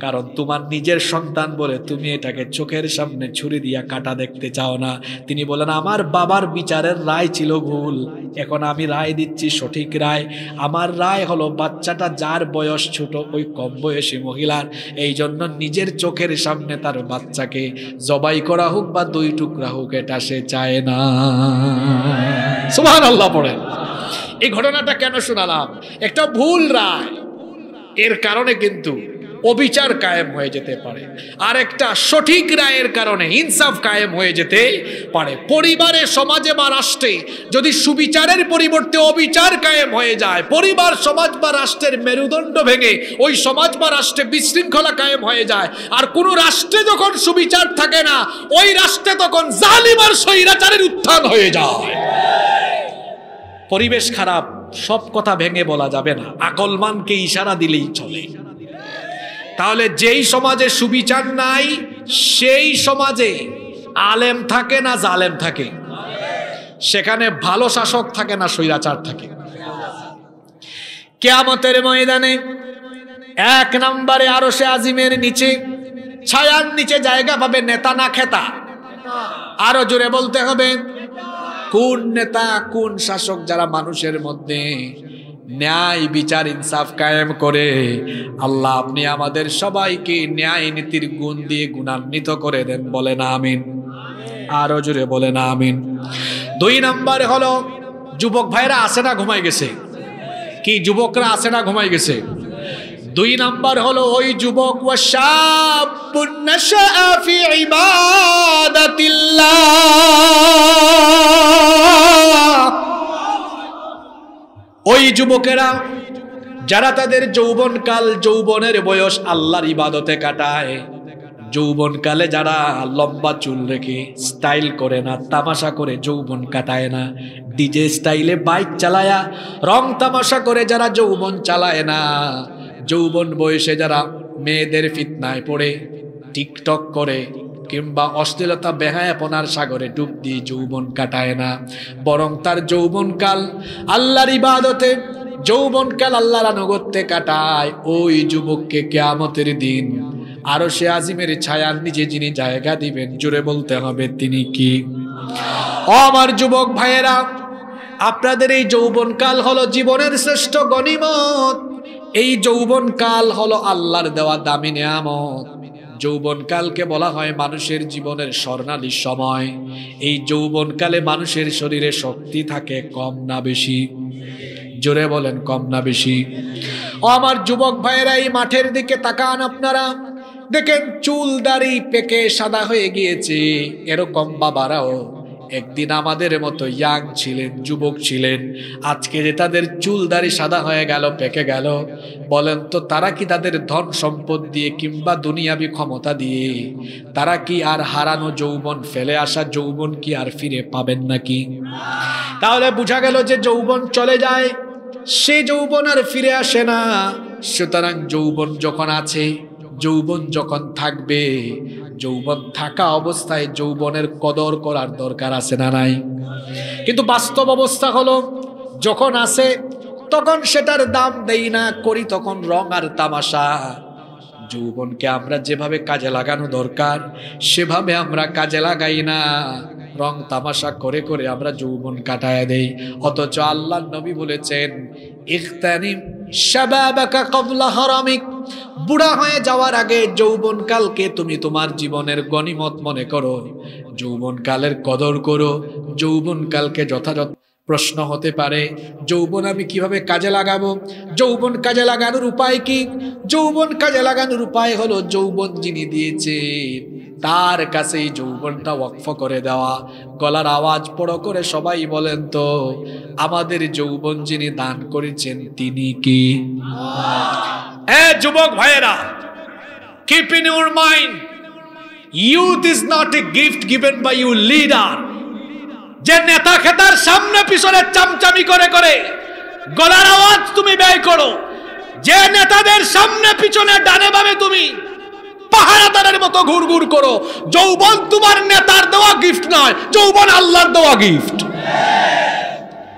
কারণ তোমার নিজের সন্তান বলে তুমি এটাকে চোখের সামনে ছুরি দিয়া কাটা দেখতে চাও না। তিনি বলেন, আমার বাবার বিচারের রায় ছিল ভুল। এখন আমি রায় দিচ্ছি সঠিক রায়। আমার রায় হলো বাচ্চাটা যার বয়স ছোট, ওই কম বয়সী মহিলার। এই জন্য নিজের চোখের সামনে তার বাচ্চাকে জবাই করা হোক বা দুই টুকরা হোক, এটা সে চায় না। সুবহান আল্লাহ পড়েন। এই ঘটনাটা কেন শোনালাম? একটা ভুল রায়। এর কারণে কিন্তু অবিচার কায়েম হয়ে যেতে পারে। আর একটা সঠিক রায়ের কারণে ইনসাফ কায়েম হয়ে যেতে পারে। পরিবারে, সমাজে বা রাষ্ট্রে যদি সুবিচারের পরিবর্তে অবিচার কায়েম হয়ে যায়, পরিবার, সমাজ বা রাষ্ট্রের মেরুদণ্ড ভেঙে ওই সমাজ বা রাষ্ট্রে বিশৃঙ্খলা কায়েম হয়ে যায়। আর কোনো রাষ্ট্রে যখন সুবিচার থাকে না, ওই রাষ্ট্রে তখন জালিমার স্বৈরাচারের উত্থান হয়ে যায়। পরিবেশ খারাপ, সব কথা ভেঙে বলা যাবে না। আকলমানকে ইশারা দিলেই চলে। তাহলে যেই সমাজে সুবিচার নাই, সেই সমাজে আলেম থাকে না জালেম থাকে? সেখানে ভালো শাসক থাকে না স্বৈরাচার থাকে? কেয়ামতের ময়দানে এক নম্বরে আরও সে আজিমের নিচে, ছায়ার নিচে জায়গা পাবে নেতা না খেতা। আরও জোরে বলতে হবে কোন নেতা, কোন শাসক যারা মানুষের মধ্যে ন্যায়, বিচার, ইনসাফ কায়েম করে, আল্লাহ আপনি আমাদের সবাইকে ন্যায় নীতির গুণ দিয়ে গুণান্বিত করে দেন বলে না আমিন। আরও জোরে না আমিন। দুই নম্বরে হলো, যুবক ভাইরা আসে না ঘুমাই গেছে। কি, যুবকরা আসে না ঘুমাই গেছে? দুই নাম্বার হলো, ওই যুবক ও ওই যুবকেরা, যারা তাদের যৌবনকাল, যৌবনের বয়স আল্লাহর ইবাদতে কাটায়, যৌবনকালে যারা লম্বা চুল রেখে স্টাইল করে না, তামাশা করে যৌবন কাটায় না, ডিজে স্টাইলে বাইক চালায়া, রং তামাশা করে যারা যৌবন চালায় না যৌবন বয়সে যারা মেয়েদের ফিতনায় পড়ে, টিকটক করে কিংবা অশ্লীলতা বেহায়াপনার সাগরে ডুব দিয়ে যৌবন কাটায় না। বরং তার যৌবনকাল আল্লাহর ইবাদতে, যৌবনকাল আল্লাহর আনুগত্যে কাটায় ওই যুবককে কেয়ামতের দিন। আরও সে আজিমের ছায়ার নিচে যিনি জায়গা দিবেন জুড়ে বলতে হবে তিনি কি? আমার যুবক ভাইয়েরা, আপনাদের এই যৌবনকাল হলো জীবনের শ্রেষ্ঠ গণিমত। এই যৌবনকাল হলো আল্লাহর দেওয়া দামি নেয়ামত। যৌবনকালকে বলা হয় মানুষের জীবনের স্বর্ণালী সময়। এই যৌবনকালে মানুষের শরীরে শক্তি থাকে কম না বেশি। জোরে বলেন, কম না বেশি। আমার যুবক ভাইয়েরা, এই মাঠের দিকে তাকান আপনারা। দেখেন চুল দাড়ি পেকে সাদা হয়ে গিয়েছে। এরকম বাবারাও একদিন আমাদের মতো ইয়াং ছিলেন, যুবক ছিলেন। আজকে যে তাদের চুল দাড়ি সাদা হয়ে গেল, পেকে গেল, বলেন তো তারা কি তাদের ধন সম্পদ দিয়ে কিংবা দুনিয়াবি ক্ষমতা দিয়ে? তারা কি আর হারানো যৌবন, ফেলে আসা যৌবন কি আর ফিরে পাবেন নাকি? তাহলে বোঝা গেল যে যৌবন চলে যায়, সে যৌবন আর ফিরে আসে না। সুতরাং যৌবন যখন আছে, যৌবন যখন থাকবে যৌবন থাকা অবস্থায় যৌবনের কদর করার দরকার আছে না নাই? কিন্তু বাস্তব অবস্থা হলো, যখন আসে, তখন সেটার দাম দেই না, করি তখন রং আর তামাশা। যৌবনকে আমরা যেভাবে কাজে লাগানো দরকার, সেভাবে আমরা কাজে লাগাই না। রং তামাশা করে করে আমরা যৌবন কাটায় দেই। অথচ আল্লাহ নবী বলেছেন, ইখতানিম বুড়া হয়ে যাওয়ার আগে যৌবনকালকে তুমি তোমার জীবনের গণিমত মনে করো। যৌবনকালের কদর করো। যৌবনকালকে যথাযথ প্রশ্ন হতে পারে, যৌবন আমি কীভাবে কাজে লাগাবো? যৌবন কাজে লাগানোর উপায় কি? যৌবন কাজে লাগানোর উপায় হলো যৌবন যিনি দিয়েছে তার কাছে এই যৌবনটা ওয়াকফ করে দেওয়া। গলার আওয়াজ বড় করে সবাই বলেন তো, আমাদের যৌবন যিনি দান করেছেন তিনি কি? যুবক ভাইয়েরা keep in your mind youth is not a gift given by you leader যে নেতা খেতার সামনে পিছনে চামচামি করে করে, গলার আওয়াজ তুমি ব্যয় করো। যে নেতাদের সামনে পিছনে ডানে বামে তুমি পাহারাদারের মতো ঘুর ঘুর করো। যৌবন তোমার নেতার দেওয়া গিফট নয়, যৌবন আল্লাহর দেওয়া গিফট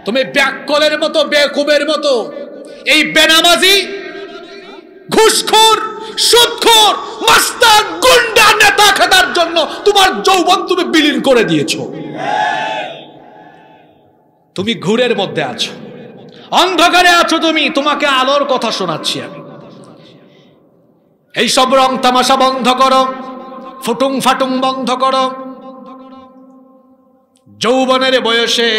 তুমি ব্যাককলের মতো, বেকুবের মতো, এই বেনামাজি, ঘুষখোর, সুদখোর মাস্তান গুন্ডা নেতা খেতার জন্য তোমার যৌবন তুমি বিলীন করে দিয়েছ। তুমি ঘুরের মধ্যে আছো। অন্ধকারে আছো তুমি, তোমাকে আলোর কথা শোনাচ্ছি আমি। এই সব রং তামাশা বন্ধ করো, ফুটুং ফাটুং বন্ধ করো। যৌবনের বয়সে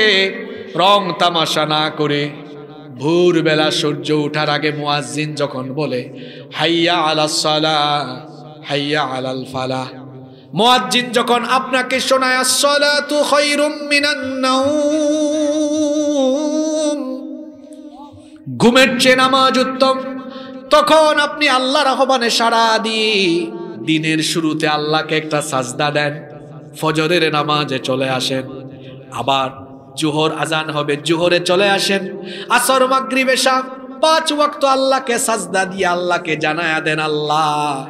রং তামাশা না করে ভোরবেলা সূর্য ওঠার আগে মুয়াজ্জিন যখন বলে, হাইয়া আলাস সালা, হাইয়া আলাল ফালা। মুয়াজ্জিন যখন আপনাকে শোনায়, আসসালাতু খায়রুম মিনান নাওম ঘুমের চেয়ে নামাজ উত্তম। তখন আপনি আল্লাহর আহ্বানে সাড়া দিয়ে দিনের শুরুতে আল্লাহকে একটা সাজদা দেন, ফজরের নামাজে চলে আসেন। আবার জোহর আজান হবে, জোহরে চলে আসেন। আসর, মাগরিব, এশা, পাঁচ ওয়াক্ত আল্লাহকে সাজদা দিয়ে আল্লাহকে জানায়া দেন, আল্লাহ,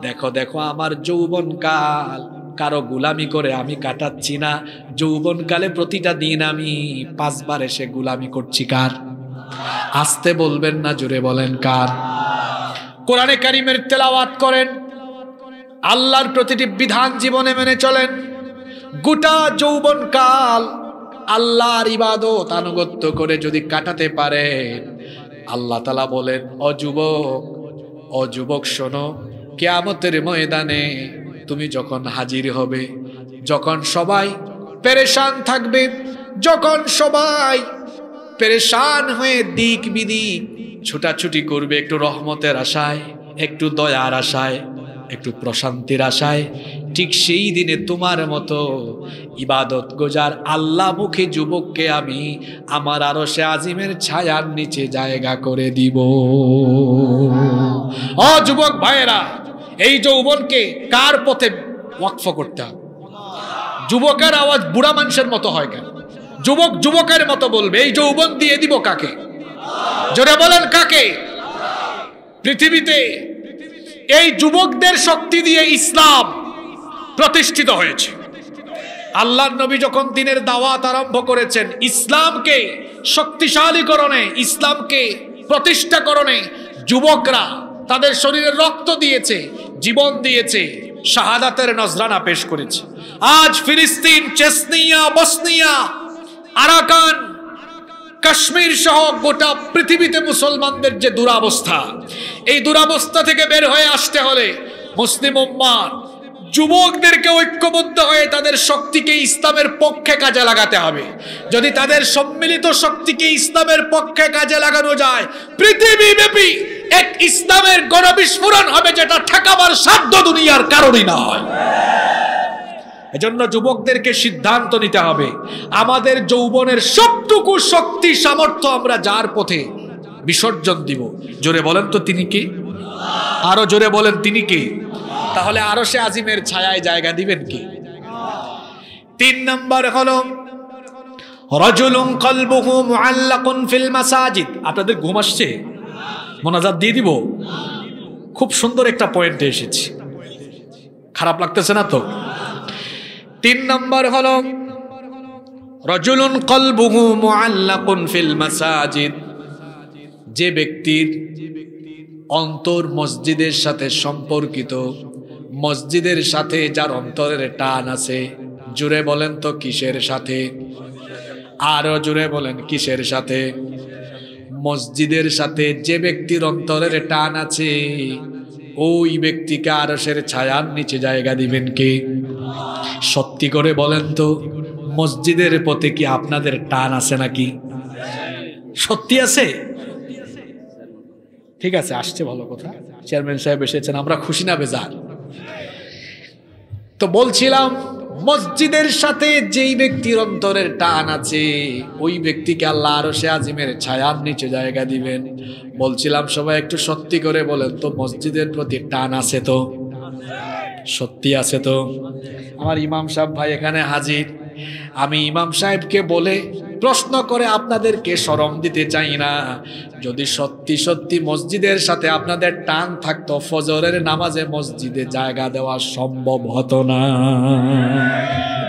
দেখো দেখো আমার যৌবন কাল কারও গুলামি করে আমি কাটাচ্ছি না। যৌবনকালে প্রতিটা দিন আমি পাঁচবার এসে গুলামি করছি কার? আসতে বলবেন না জুড়ে বলেন কার? কোরআনে কারিমের তেলাওয়াত করেন। আল্লাহর প্রতিটি বিধান জীবনে মেনে চলেন। গোটা যৌবন কাল আল্লাহর ইবাদত আনুগত্য করে যদি কাটাতে পারেন, আল্লাহ তালা বলেন অযুবক অযুবক শোনো, কেয়ামতের ময়দানে তুমি যখন হাজির হবে, যখন সবাই পেরেশান থাকবে, যখন সবাই পেরেশান হয়ে দিক বিদিক। ছুটাছুটি করবে একটু রহমতের আশায়, একটু দয়ার আশায়, একটু প্রশান্তির আশায়। ঠিক সেই দিনে তোমার মতো ইবাদত গোজার আল্লাহ মুখী যুবককে আমি আমার আরও সে আজিমের ছায়ার নিচে জায়গা করে দিব। অ যুবক ভাইয়েরা, এই যৌবনকে কার পথে ওয়াকফ করতে হবে? যুবকের আওয়াজ বুড়া মানুষের মতো হয় কেন? যুবক যুবকের মতো বলবে, এই যৌবন দিয়ে দিব কাকে? জোরে বলেন, কাকে? পৃথিবীতে এই যুবকদের শক্তি দিয়ে ইসলাম প্রতিষ্ঠিত হয়েছে। আল্লাহ নবী যখন দিনের দাওয়াত আরম্ভ করেছেন, ইসলামকে শক্তিশালীকরণে, ইসলামকে প্রতিষ্ঠাকরণে যুবকরা তাদের শরীরে রক্ত দিয়েছে, জীবন দিয়েছে, শাহাদাতের নজরানা পেশ করেছে। আজ ফিলিস্তিন, চেসনিয়া, বসনিয়া আরাকান, কাশ্মীর সহ গোটা পৃথিবীতে মুসলমানদের যে দুরাবস্থা, এই দুরাবস্থা থেকে বের হয়ে আসতে হলে মুসলিম উম্মার যুবকদেরকে ঐক্যবদ্ধ হয়ে তাদের শক্তিকে ইসলামের পক্ষে কাজে লাগাতে হবে। যদি তাদের সম্মিলিত শক্তিকে ইসলামের পক্ষে কাজে লাগানো যায়, পৃথিবীব্যাপী এক ইসলামের গণবিস্ফোরণ হবে যেটা ঠেকাবার সাধ্য দুনিয়ার কারণই নয় এজন্য যুবকদেরকে সিদ্ধান্ত নিতে হবে। আমাদের যৌবনের সবটুকু শক্তি, সামর্থ্য আমরা যার পথে বিসর্জন দিব। জোরে বলেন তো তিনি কি? আরও জোরে বলেন তিনি কি? তাহলে আরও সে আজিমের ছায়ায় জায়গা দিবেন কি? তিন নম্বর হলো আপনাদের ঘুম আসছে? মোনাজাত দিয়ে দিব? খুব সুন্দর একটা পয়েন্টে এসেছি। খারাপ লাগতেছে না তো? তিন নম্বর হল, রজুলুন কলবুহু মুআল্লাকুন ফিল মাসাজিদ। যে ব্যক্তির অন্তর মসজিদের সাথে সম্পর্কিত, মসজিদের সাথে যার অন্তরের টান আছে, জুড়ে বলেন তো কিসের সাথে? আরও জুড়ে বলেন কিসের সাথে? মসজিদের সাথে যে ব্যক্তির অন্তরের টান আছে, ওই ব্যক্তিকে আরসের ছায়ার নিচে জায়গা দিবেন কি? সত্যি করে বলেন তো, মসজিদের প্রতি কি আপনাদের টান আছে নাকি? সত্যি আছে? ঠিক আছে, আসছে ভালো কথা। চেয়ারম্যান সাহেব এসেছেন, আমরা খুশি না বেজার। তো বলছিলাম, মসজিদের সাথে যেই ব্যক্তির অন্তরের টান আছে, ওই ব্যক্তিকে আল্লাহ আরও সে আজিমের ছায়ার নিচে জায়গা দিবেন। বলছিলাম, সবাই একটু সত্যি করে বলেন তো, মসজিদের প্রতি টান আছে তো? সত্যি আছে তো? আমার ইমাম সাহেব ভাই এখানে হাজির। আমি ইমাম সাহেবকে বলে প্রশ্ন করে আপনাদেরকে সরম দিতে চাই না। যদি সত্যি সত্যি মসজিদের সাথে আপনাদের টান থাকতো, ফজরের নামাজে মসজিদে জায়গা দেওয়া সম্ভব হতো না।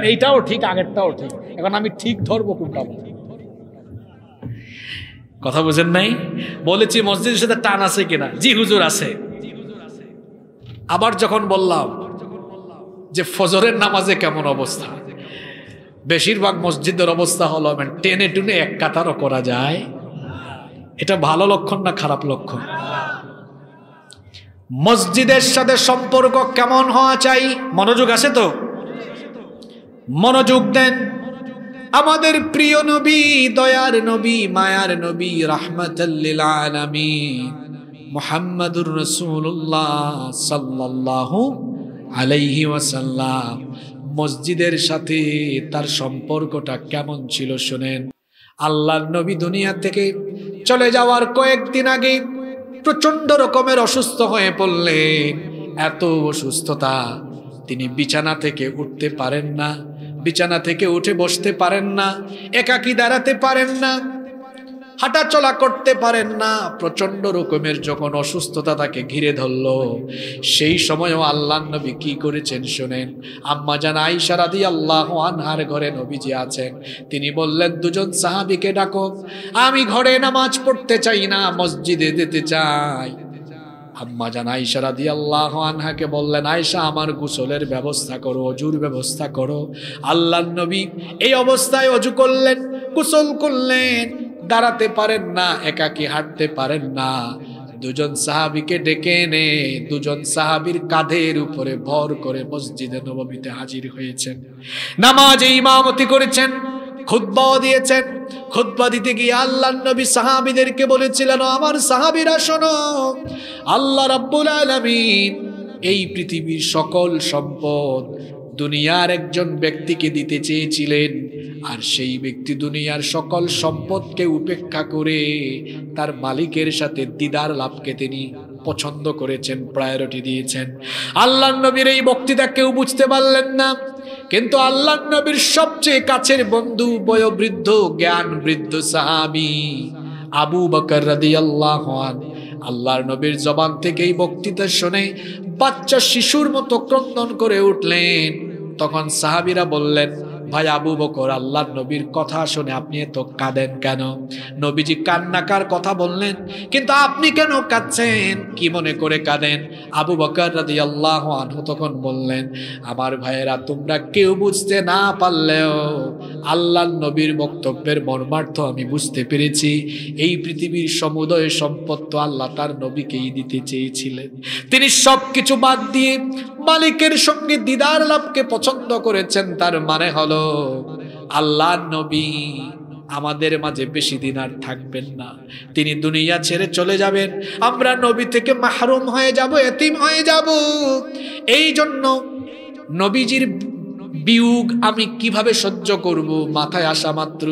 এইটাও ঠিক, আগেরটাও ঠিক। এখন আমি ঠিক ধরবো কোনটা কথা বুঝেন নাই? বলেছি মসজিদের সাথে টান আছে কিনা? জি, হুজুর আছে। আবার যখন বললাম যে ফজরের নামাজে কেমন অবস্থা? বেশিরভাগ মসজিদের অবস্থা হলো টেনে টুনে এক কাতারও করা যায়। এটা ভালো লক্ষণ না খারাপ লক্ষণ? মসজিদের সাথে সম্পর্ক কেমন হওয়া চাই? মনোযোগ আছে তো? মনোযোগ দেন। আমাদের প্রিয় নবী, দয়ার নবী, মায়ার নবী রাহমাতাল্লিল আলামিন। মুহাম্মাদুর রাসূলুল্লাহ সাল্লাল্লাহু আলাইহি ওয়াসাল্লাম। মসজিদের সাথে তার সম্পর্কটা কেমন ছিল শোনেন। আল্লাহর নবী দুনিয়া থেকে চলে যাওয়ার কয়েকদিন আগে প্রচণ্ড রকমের অসুস্থ হয়ে পড়লেন। এত অসুস্থতা তিনি বিছানা থেকে উঠতে পারেন না, বিছানা থেকে উঠে বসতে পারেন না, একাকি দাঁড়াতে পারেন না। হাঁটা চলা করতে পারেন না। প্রচণ্ড রকমের যখন অসুস্থতা তাকে ঘিরে ধরল। সেই সময়ও আল্লাহ নবী কি করেছেন শোনেন? আম্মা জান আইসা রাদি আল্লাহ আনহার ঘরে নবীজি আছেন। তিনি বললেন, দুজন সাহাবিকে ডাকো। আমি ঘরে নামাজ পড়তে চাই না, মসজিদে যেতে চাই। আম্মা জান আইসা রাদি আল্লাহ আনহাকে বললেন আয়সা আমার গোসলের ব্যবস্থা করো, অজুর ব্যবস্থা করো। আল্লাহ নবী এই অবস্থায় অজু করলেন, গোসল করলেন। দাঁড়াতে পারেন না, একাকি হাঁটতে পারেন না। দুজন সাহাবিকে ডেকে এনে, দুজন সাহাবির কাঁধের উপরে ভর করে মসজিদে নবমীতে হাজির হয়েছেন। নামাজে ইমামতি করেছেন খুদ্বাও দিয়েছেন। খুদ্া দিতে গিয়ে আল্লাহ নবী সাহাবিদেরকে বলেছিলেন, আমার সাহাবিরা, শোনো, আল্লাহ রাব্বুল আলামিন এই পৃথিবীর সকল সম্পদ দুনিয়ার একজন ব্যক্তিকে দিতে চেয়েছিলেন। আর সেই ব্যক্তি দুনিয়ার সকল সম্পদকে উপেক্ষা করে তার মালিকের সাথে দিদার লাভকে তিনি পছন্দ করেছেন, প্রায়োরিটি দিয়েছেন। আল্লাহ নবীর এই বক্তৃতা কেউ বুঝতে পারলেন না, কিন্তু আল্লাহ নবীর সবচেয়ে কাছের বন্ধু, বয়োবৃদ্ধ জ্ঞান বৃদ্ধ সাহাবি আবু বকর রাদি আল্লাহ আল্লাহর নবীর জবান থেকে এই বক্তৃতা শুনে বাচ্চা শিশুর মতো ক্রন্দন করে উঠলেন। তখন সাহাবিরা বললেন ভাই আবু বকর আল্লাহ নবীর কথা শুনে আপনি এত কাঁদেন কেন? নবীজি কান্নাকার কথা বললেন, কিন্তু আপনি কেন কাঁদছেন? কি মনে করে কাঁদেন? আবু বকর রাদি আল্লাহ আনহু তখন বললেন, আমার ভাইয়েরা, তোমরা কেউ বুঝতে না পারলেও আল্লাহ নবীর বক্তব্যের মর্মার্থ আমি বুঝতে পেরেছি। এই পৃথিবীর সমুদয় সম্পদ তো আল্লাহ তার নবীকেই দিতে চেয়েছিলেন। তিনি সব কিছু বাদ দিয়ে মালিকের সঙ্গে দিদার লাভকে পছন্দ করেছেন, তার মানে হলো আল্লাহ নবী আমাদের মাঝে বেশি দিন আর থাকবেন না। তিনি দুনিয়া ছেড়ে চলে যাবেন, আমরা নবী থেকে মাহরুম হয়ে যাব, এতিম হয়ে যাব। এই জন্য নবীজির বিয়োগ আমি কীভাবে সহ্য করব? মাথায় আসা মাত্র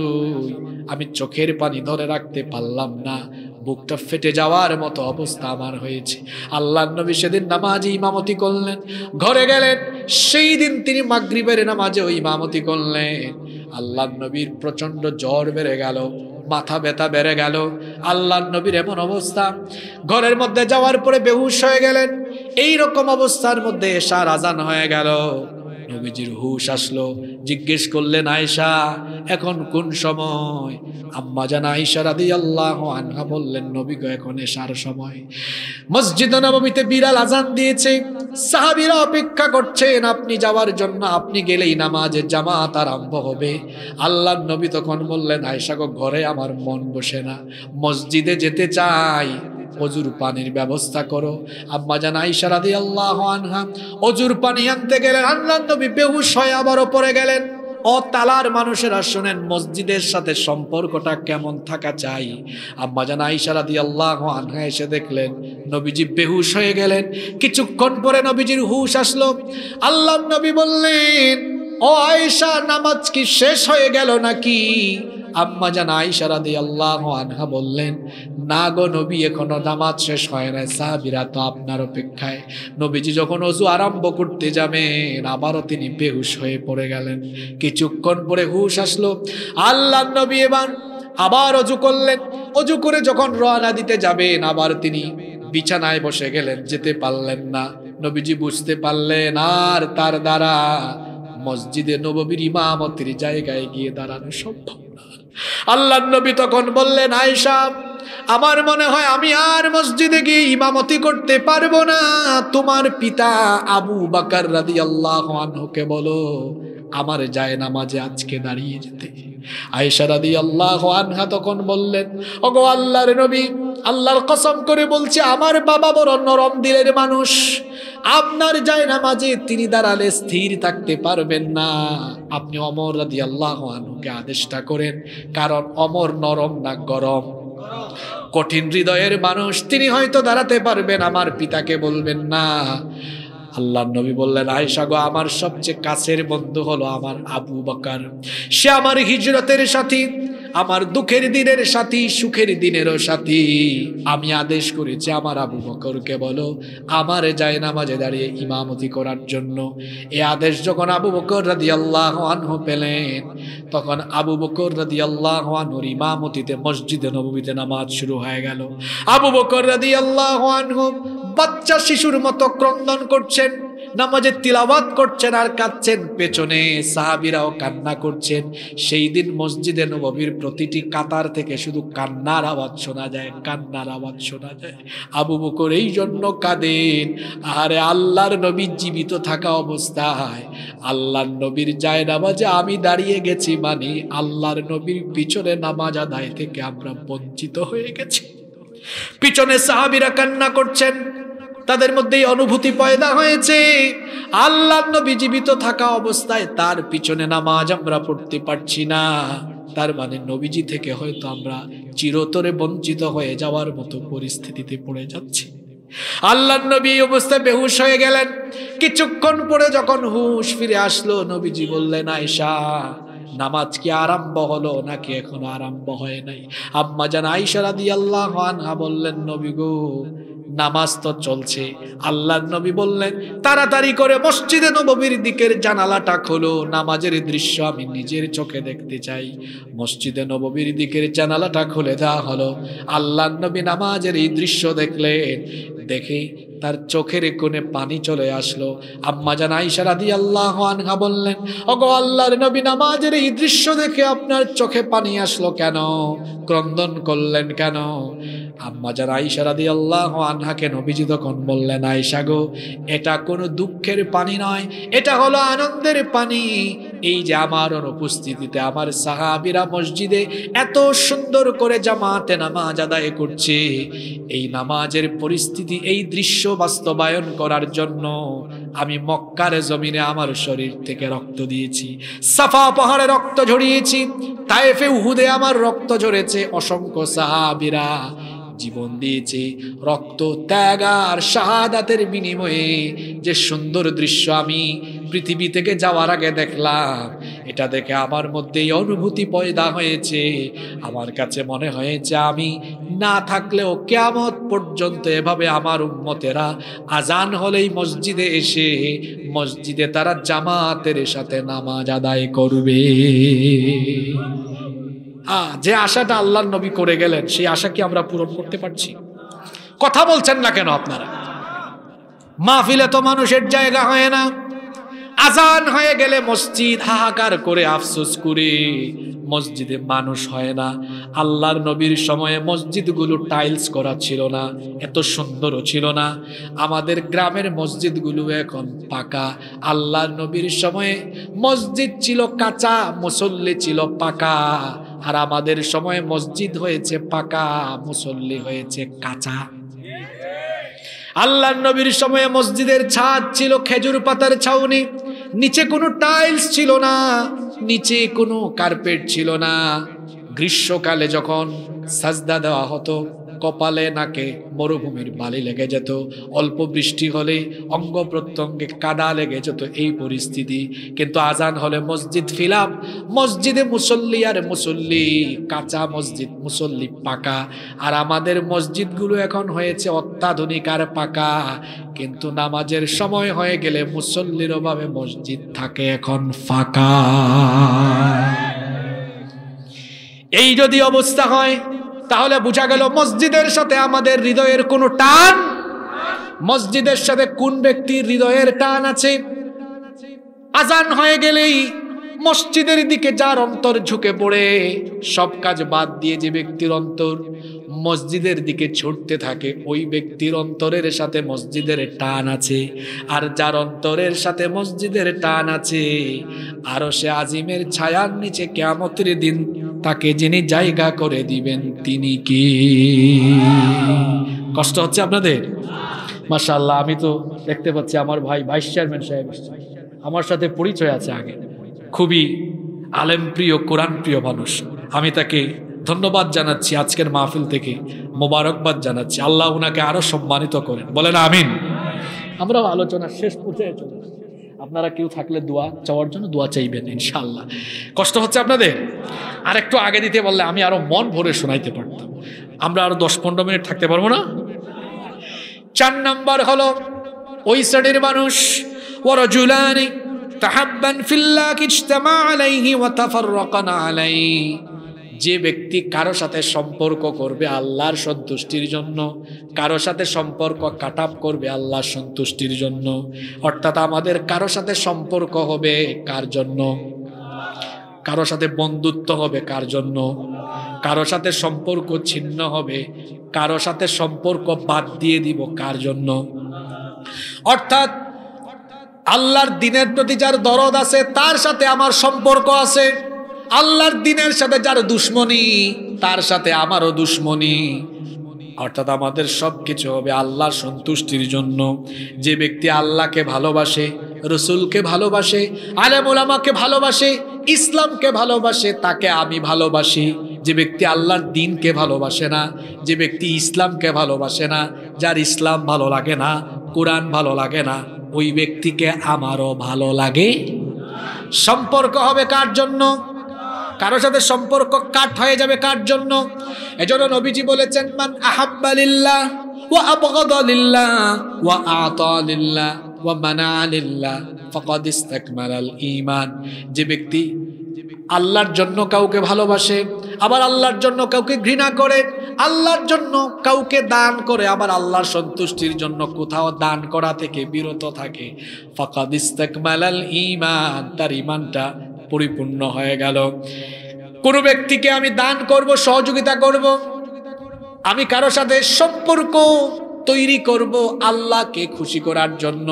আমি চোখের পানি ধরে রাখতে পারলাম না। বুকটা ফেটে যাওয়ার মতো অবস্থা আমার হয়েছে। আল্লাহ নবী সেদিন নামাজে ইমামতি করলেন। ঘরে গেলেন, সেই দিন তিনি মাগরিবের নামাজে ওই ইমামতি করলেন। আল্লাহ নবীর প্রচণ্ড জ্বর বেড়ে গেল, মাথা ব্যথা বেড়ে গেল। আল্লাহ নবীর এমন অবস্থা। ঘরের মধ্যে যাওয়ার পরে বেহুশ হয়ে গেলেন। এই রকম অবস্থার মধ্যে এসার আজান হয়ে গেল। নবীজির হুশ আসলো। জিজ্ঞেস করলেন আয়সা এখন কোন সময়? আম্মা জান আয়সা রাদি আল্লাহ আনহা বললেন, নবী গো, এখন এসার সময়। মসজিদ নবমীতে বিড়াল আজান দিয়েছে। সাহাবিরা অপেক্ষা করছেন, আপনি যাওয়ার জন্য, আপনি গেলেই নামাজের জামাত আরম্ভ হবে। আল্লাহ নবী তখন বললেন আয়সা গো, ঘরে আমার মন বসে না। মসজিদে যেতে চাই। অজুর পানির ব্যবস্থা করো। আম্মা জান আইসা রাদি আল্লাহ আনহা, অজুর পানি আনতে গেলেন। আল্লাহ নবী বেহুশ হয়ে আবারও পড়ে গেলেন। ও তালার মানুষেরা শোনেন মসজিদের সাথে সম্পর্কটা কেমন থাকা চাই। আম্মা জান আইসা রাদি আল্লাহ আনহা এসে দেখলেন, নবীজি বেহুশ হয়ে গেলেন। কিছুক্ষণ পরে নবীজির হুশ আসলো। আল্লাহ নবী বললেন, ও আয়েশা, নামাজ কি শেষ হয়ে গেল নাকি? আম্মা জান আয়েশা রাদিয়াল্লাহু আনহা বললেন না গো নবী, এখনও নামাজ শেষ হয় না সাহাবীরা তো আপনার অপেক্ষায়। নবীজি যখন অজু আরম্ভ করতে যাবেন, আবারও তিনি বেহুশ হয়ে পড়ে গেলেন। কিছুক্ষণ পরে হুশ আসলো। আল্লাহ নবী এবার আবার অজু করলেন। অজু করে যখন রওনা দিতে যাবেন, আবার তিনি বিছানায় বসে গেলেন, যেতে পারলেন না। নবীজি বুঝতে পারলেন, আর তার দ্বারা মসজিদে নববীর ইমামতির জায়গায় গিয়ে দাঁড়ানো সম্ভব না। আল্লাহ নবী তখন বললেন আয়সা আমার মনে হয় আমি আর মসজিদে গিয়ে ইমামতি করতে পারব না। তোমার পিতা আবু বাকার রাদি আল্লাহ আনহুকে বলো, আমার যায় নামাজে আজকে দাঁড়িয়ে যেতে। আল্লাহ বললেন আল্লাহর আল্লাহর কসম করে বলছে, আমার বাবা নরম মানুষ। আপনার নামাজে তিনি দাঁড়ালে স্থির থাকতে পারবেন না। আপনি অমর রাদি আল্লাহ আদেশটা করেন, কারণ অমর নরম না গরম। কঠিন হৃদয়ের মানুষ, তিনি হয়তো দাঁড়াতে পারবেন, আমার পিতাকে বলবেন না। আল্লাহ নবী বললেন, আয়েশা গো, আমার সবচেয়ে কাছের বন্ধু হলো আমার আবু বকার। সে আমার হিজরতের সাথী। আমার দুঃখের দিনের সাথী, সুখের দিনেরও সাথী। আমি আদেশ করেছি, আমার আবু বকরকে বলো, আমার যায় নামাজে দাঁড়িয়ে ইমামতি করার জন্য। এ আদেশ যখন আবু বকর রাদি আল্লাহ আনহু পেলেন, তখন আবু বকর রাদি আল্লাহ আনহুর ইমামতিতে মসজিদে নবীতে নামাজ শুরু হয়ে গেল। আবু বকর রাদি আল্লাহ আনহু বাচ্চা শিশুর মতো ক্রন্দন করছেন, নামাজের তিলাবাত করছেন আর কাঁদছেন পেছনে। সাহাবিরাও কান্না করছেন। সেই দিন মসজিদে নবীর প্রতিটি কাতার থেকে শুধু কান্নার আওয়াজ শোনা যায়, কান্নার আওয়াজ শোনা যায়। আবু বকর এই জন্য কাঁদেন, আরে আল্লাহর নবীর জীবিত থাকা অবস্থায়, আল্লাহর নবীর যায় নামাজে আমি দাঁড়িয়ে গেছি মানে আল্লাহর নবীর পিছনে নামাজ আদায় থেকে আমরা বঞ্চিত হয়ে গেছি। পিছনে সাহাবিরা কান্না করছেন তাদের মধ্যে অনুভূতি পয়দা হয়েছে। আল্লাহ নবী জীবিত থাকা অবস্থায় তার পিছনে নামাজ আমরা পড়তে পারছি না। তার মানে নবীজি থেকে হয়তো আমরা চিরতরে বঞ্চিত হয়ে যাওয়ার মতো পরিস্থিতিতে পড়ে যাচ্ছি। আল্লাহ নবী অবস্থায় বেহুশ হয়ে গেলেন। কিছুক্ষণ পরে যখন হুশ ফিরে আসলো, নবীজি বললেন আয়সা নামাজ কি আরম্ভ হলো নাকি এখনও আরম্ভ হয় নাই? আম্মা জান আইসা রাদি আল্লাহ আনহা বললেন, নবী গো নামাজ তো চলছে। আল্লাহ নবী বললেন, তাড়াতাড়ি করে মসজিদে নবীর দিকের জানালাটা খোলো, নামাজের দৃশ্য আমি নিজের চোখে দেখতে চাই। মসজিদে নবীর দিকের জানালাটা খুলে দেওয়া হলো। আল্লাহ নবী নামাজের এই দৃশ্য দেখলেন, দেখে তার চোখের কোণে পানি চলে আসলো। আম্মা জান আইসা রাদি আল্লাহ আনহা বললেন, ওগো আল্লাহর নবী নামাজের এই দৃশ্য দেখে আপনার চোখে পানি আসলো কেন? ক্রন্দন করলেন কেন? আম্মা যারা আইসা রাদি আল্লাহ আনহাকে নবীজি তখন বললেন আয়সা গো, এটা কোনো দুঃখের পানি নয়, এটা হলো আনন্দের পানি। এই যে আমার অনুপস্থিতিতে আমার সাহাবিরা মসজিদে এত সুন্দর করে জামাতে নামাজ আদায় করছে, এই নামাজের পরিস্থিতি, এই দৃশ্য বাস্তবায়ন করার জন্য আমি মক্কার জমিনে আমার শরীর থেকে রক্ত দিয়েছি। সাফা পাহাড়ে রক্ত ঝরিয়েছি। তাইফে উহুদে আমার রক্ত ঝরেছে। অসংখ্য সাহাবিরা জীবন দিয়েছে। রক্ত ত্যাগ আর শাহাদাতের বিনিময়ে যে সুন্দর দৃশ্য আমি পৃথিবী থেকে যাওয়ার আগে দেখলাম। এটা দেখে আমার মধ্যে এই অনুভূতি পয়দা হয়েছে। আমার কাছে মনে হয়েছে আমি না থাকলেও কেয়ামত পর্যন্ত এভাবে আমার উম্মতেরা আজান হলেই মসজিদে এসে মসজিদে তারা জামাতের সাথে নামাজ আদায় করবে। যে আশাটা আল্লাহ নবী করে গেলেন, সেই আশা কি আমরা পূরণ করতে পারছি? কথা বলছেন না কেন আপনারা? মাহফিলে তো মানুষের জায়গা হয় না। আজান হয়ে গেলে মসজিদ হাহাকার করে আফসোস করে। মসজিদে মানুষ হয় না। আল্লাহর নবীর সময়ে মসজিদগুলো টাইলস করা ছিল না, এত সুন্দরও ছিল না। আমাদের গ্রামের মসজিদগুলো এখন পাকা। আল্লাহর নবীর সময়ে মসজিদ ছিল কাঁচা, মুসল্লি ছিল পাকা। আর আমাদের সময়ে মসজিদ হয়েছে পাকা, মুসল্লি হয়েছে কাঁচা। আল্লাহ নবীর সময়ে মসজিদের ছাদ ছিল, খেজুর পাতার ছাউনি, নিচে কোনো টাইলস ছিল না, নিচে কোনো কার্পেট ছিল না। গ্রীষ্মকালে যখন সাজদা দেওয়া হতো কপালে নাকে মরুভূমির বালি লেগে যেত। অল্প বৃষ্টি হলে অঙ্গ প্রত্যঙ্গে কাদা লেগে যেত এই পরিস্থিতি। কিন্তু আজান হলে মসজিদ ফিলাম মসজিদে মুসল্লি আর মুসল্লি, কাঁচা মসজিদ, মুসল্লি পাকা। আর আমাদের মসজিদগুলো এখন হয়েছে অত্যাধুনিক আর পাকা। কিন্তু নামাজের সময় হয়ে গেলে মুসল্লির অভাবে মসজিদ থাকে এখন ফাঁকা। এই যদি অবস্থা হয় তাহলে বোঝা গেল মসজিদের সাথে আমাদের হৃদয়ের কোনো টান? মসজিদের সাথে কোন ব্যক্তির হৃদয়ের টান আছে? আজান হয়ে গেলেই মসজিদের দিকে যার অন্তর ঝুঁকে পড়ে, সব কাজ বাদ দিয়ে যে ব্যক্তির অন্তর। মসজিদের দিকে ছুটতে থাকে। ওই ব্যক্তির অন্তরের সাথে মসজিদের টান আছে, আর যার অন্তরের সাথে মসজিদের টান আছে, আরও সে আজিমের ছায়ার নিচে কেমতের দিন তাকে যিনি জায়গা করে দিবেন, তিনি কি? কষ্ট হচ্ছে আপনাদের? মাশাল্লাহ আমি তো দেখতে পাচ্ছি আমার ভাই ভাইস চেয়ারম্যান সাহেব আমার সাথে পরিচয় আছে আগে। খুবই আলেম প্রিয় কোরআন প্রিয় মানুষ। আমি তাকে ধন্যবাদ জানাচ্ছি আজকের মাহফিল থেকে, মোবারকবাদ জানাচ্ছি। আল্লাহ উনাকে আরও সম্মানিত করেন। বলেন আমিন। আমরাও আলোচনার শেষ পর্যায়ে চলে আপনারা কেউ থাকলে দোয়া চাওয়ার জন্য দোয়া চাইবেন ইনশাল্লাহ কষ্ট হচ্ছে আপনাদের? আর একটু আগে দিতে বললে আমি আরও মন ভরে শোনাইতে পারতাম। আমরা আরও দশ পনেরো মিনিট থাকতে পারব না? চার নাম্বার হলো, ওই শ্রেণির মানুষ ওরজুলানি তাহাব্বান ফিল্লাহ ইজতামা আলাইহি ওয়া তাফাররাকানা আলাইহি। যে ব্যক্তি কারও সাথে সম্পর্ক করবে আল্লাহর সন্তুষ্টির জন্য, কারও সাথে সম্পর্ক কাটাপ করবে আল্লাহর সন্তুষ্টির জন্য। অর্থাৎ আমাদের কারও সাথে সম্পর্ক হবে কার জন্য? কারও সাথে বন্ধুত্ব হবে কার জন্য? কারও সাথে সম্পর্ক ছিন্ন হবে, কারও সাথে সম্পর্ক বাদ দিয়ে দিব কার জন্য? অর্থাৎ আল্লাহর দিনের প্রতি যার দরদ আছে, তার সাথে আমার সম্পর্ক আছে। আল্লাহর দিনের সাথে যার দুশ্মনী, তার সাথে আমারও দুশ্মনী। অর্থাৎ আমাদের সব কিছু হবে আল্লাহর সন্তুষ্টির জন্য। যে ব্যক্তি আল্লাহকে ভালোবাসে, রসুলকে ভালোবাসে, আলেম ওলামাকে ভালোবাসে, ইসলামকে ভালোবাসে, তাকে আমি ভালোবাসি। যে ব্যক্তি আল্লাহর দিনকে ভালোবাসে না, যে ব্যক্তি ইসলামকে ভালোবাসে না, যার ইসলাম ভালো লাগে না, কোরআন ভালো লাগে না, ওই ব্যক্তিকে আমারও ভালো লাগে। সম্পর্ক হবে কার জন্য? কারও সাথে সম্পর্ক কাট হয়ে যাবে কার জন্য? এজন্য নবীজি বলেছেন, মান আহাব্বালিল্লাহ ওয়া আবগাদালিল্লাহ ওয়া আতালিল্লাহ ওয়া মানালিল্লাহ ফাকাদ ইস্তাকমালাল ঈমান। যে ব্যক্তি আল্লাহর জন্য কাউকে ভালোবাসে, আবার আল্লাহর জন্য কাউকে ঘৃণা করে, আল্লাহর জন্য কাউকে দান করে, আবার আল্লাহর সন্তুষ্টির জন্য কোথাও দান করা থেকে বিরত থাকে। ফাকাদ ইস্তাকমালাল ঈমান, তার ঈমানটা পরিপূর্ণ হয়ে গেল। কোনো ব্যক্তিকে আমি দান করব, সহযোগিতা করব? আমি কারও সাথে সম্পর্ক তৈরি করব আল্লাহকে খুশি করার জন্য।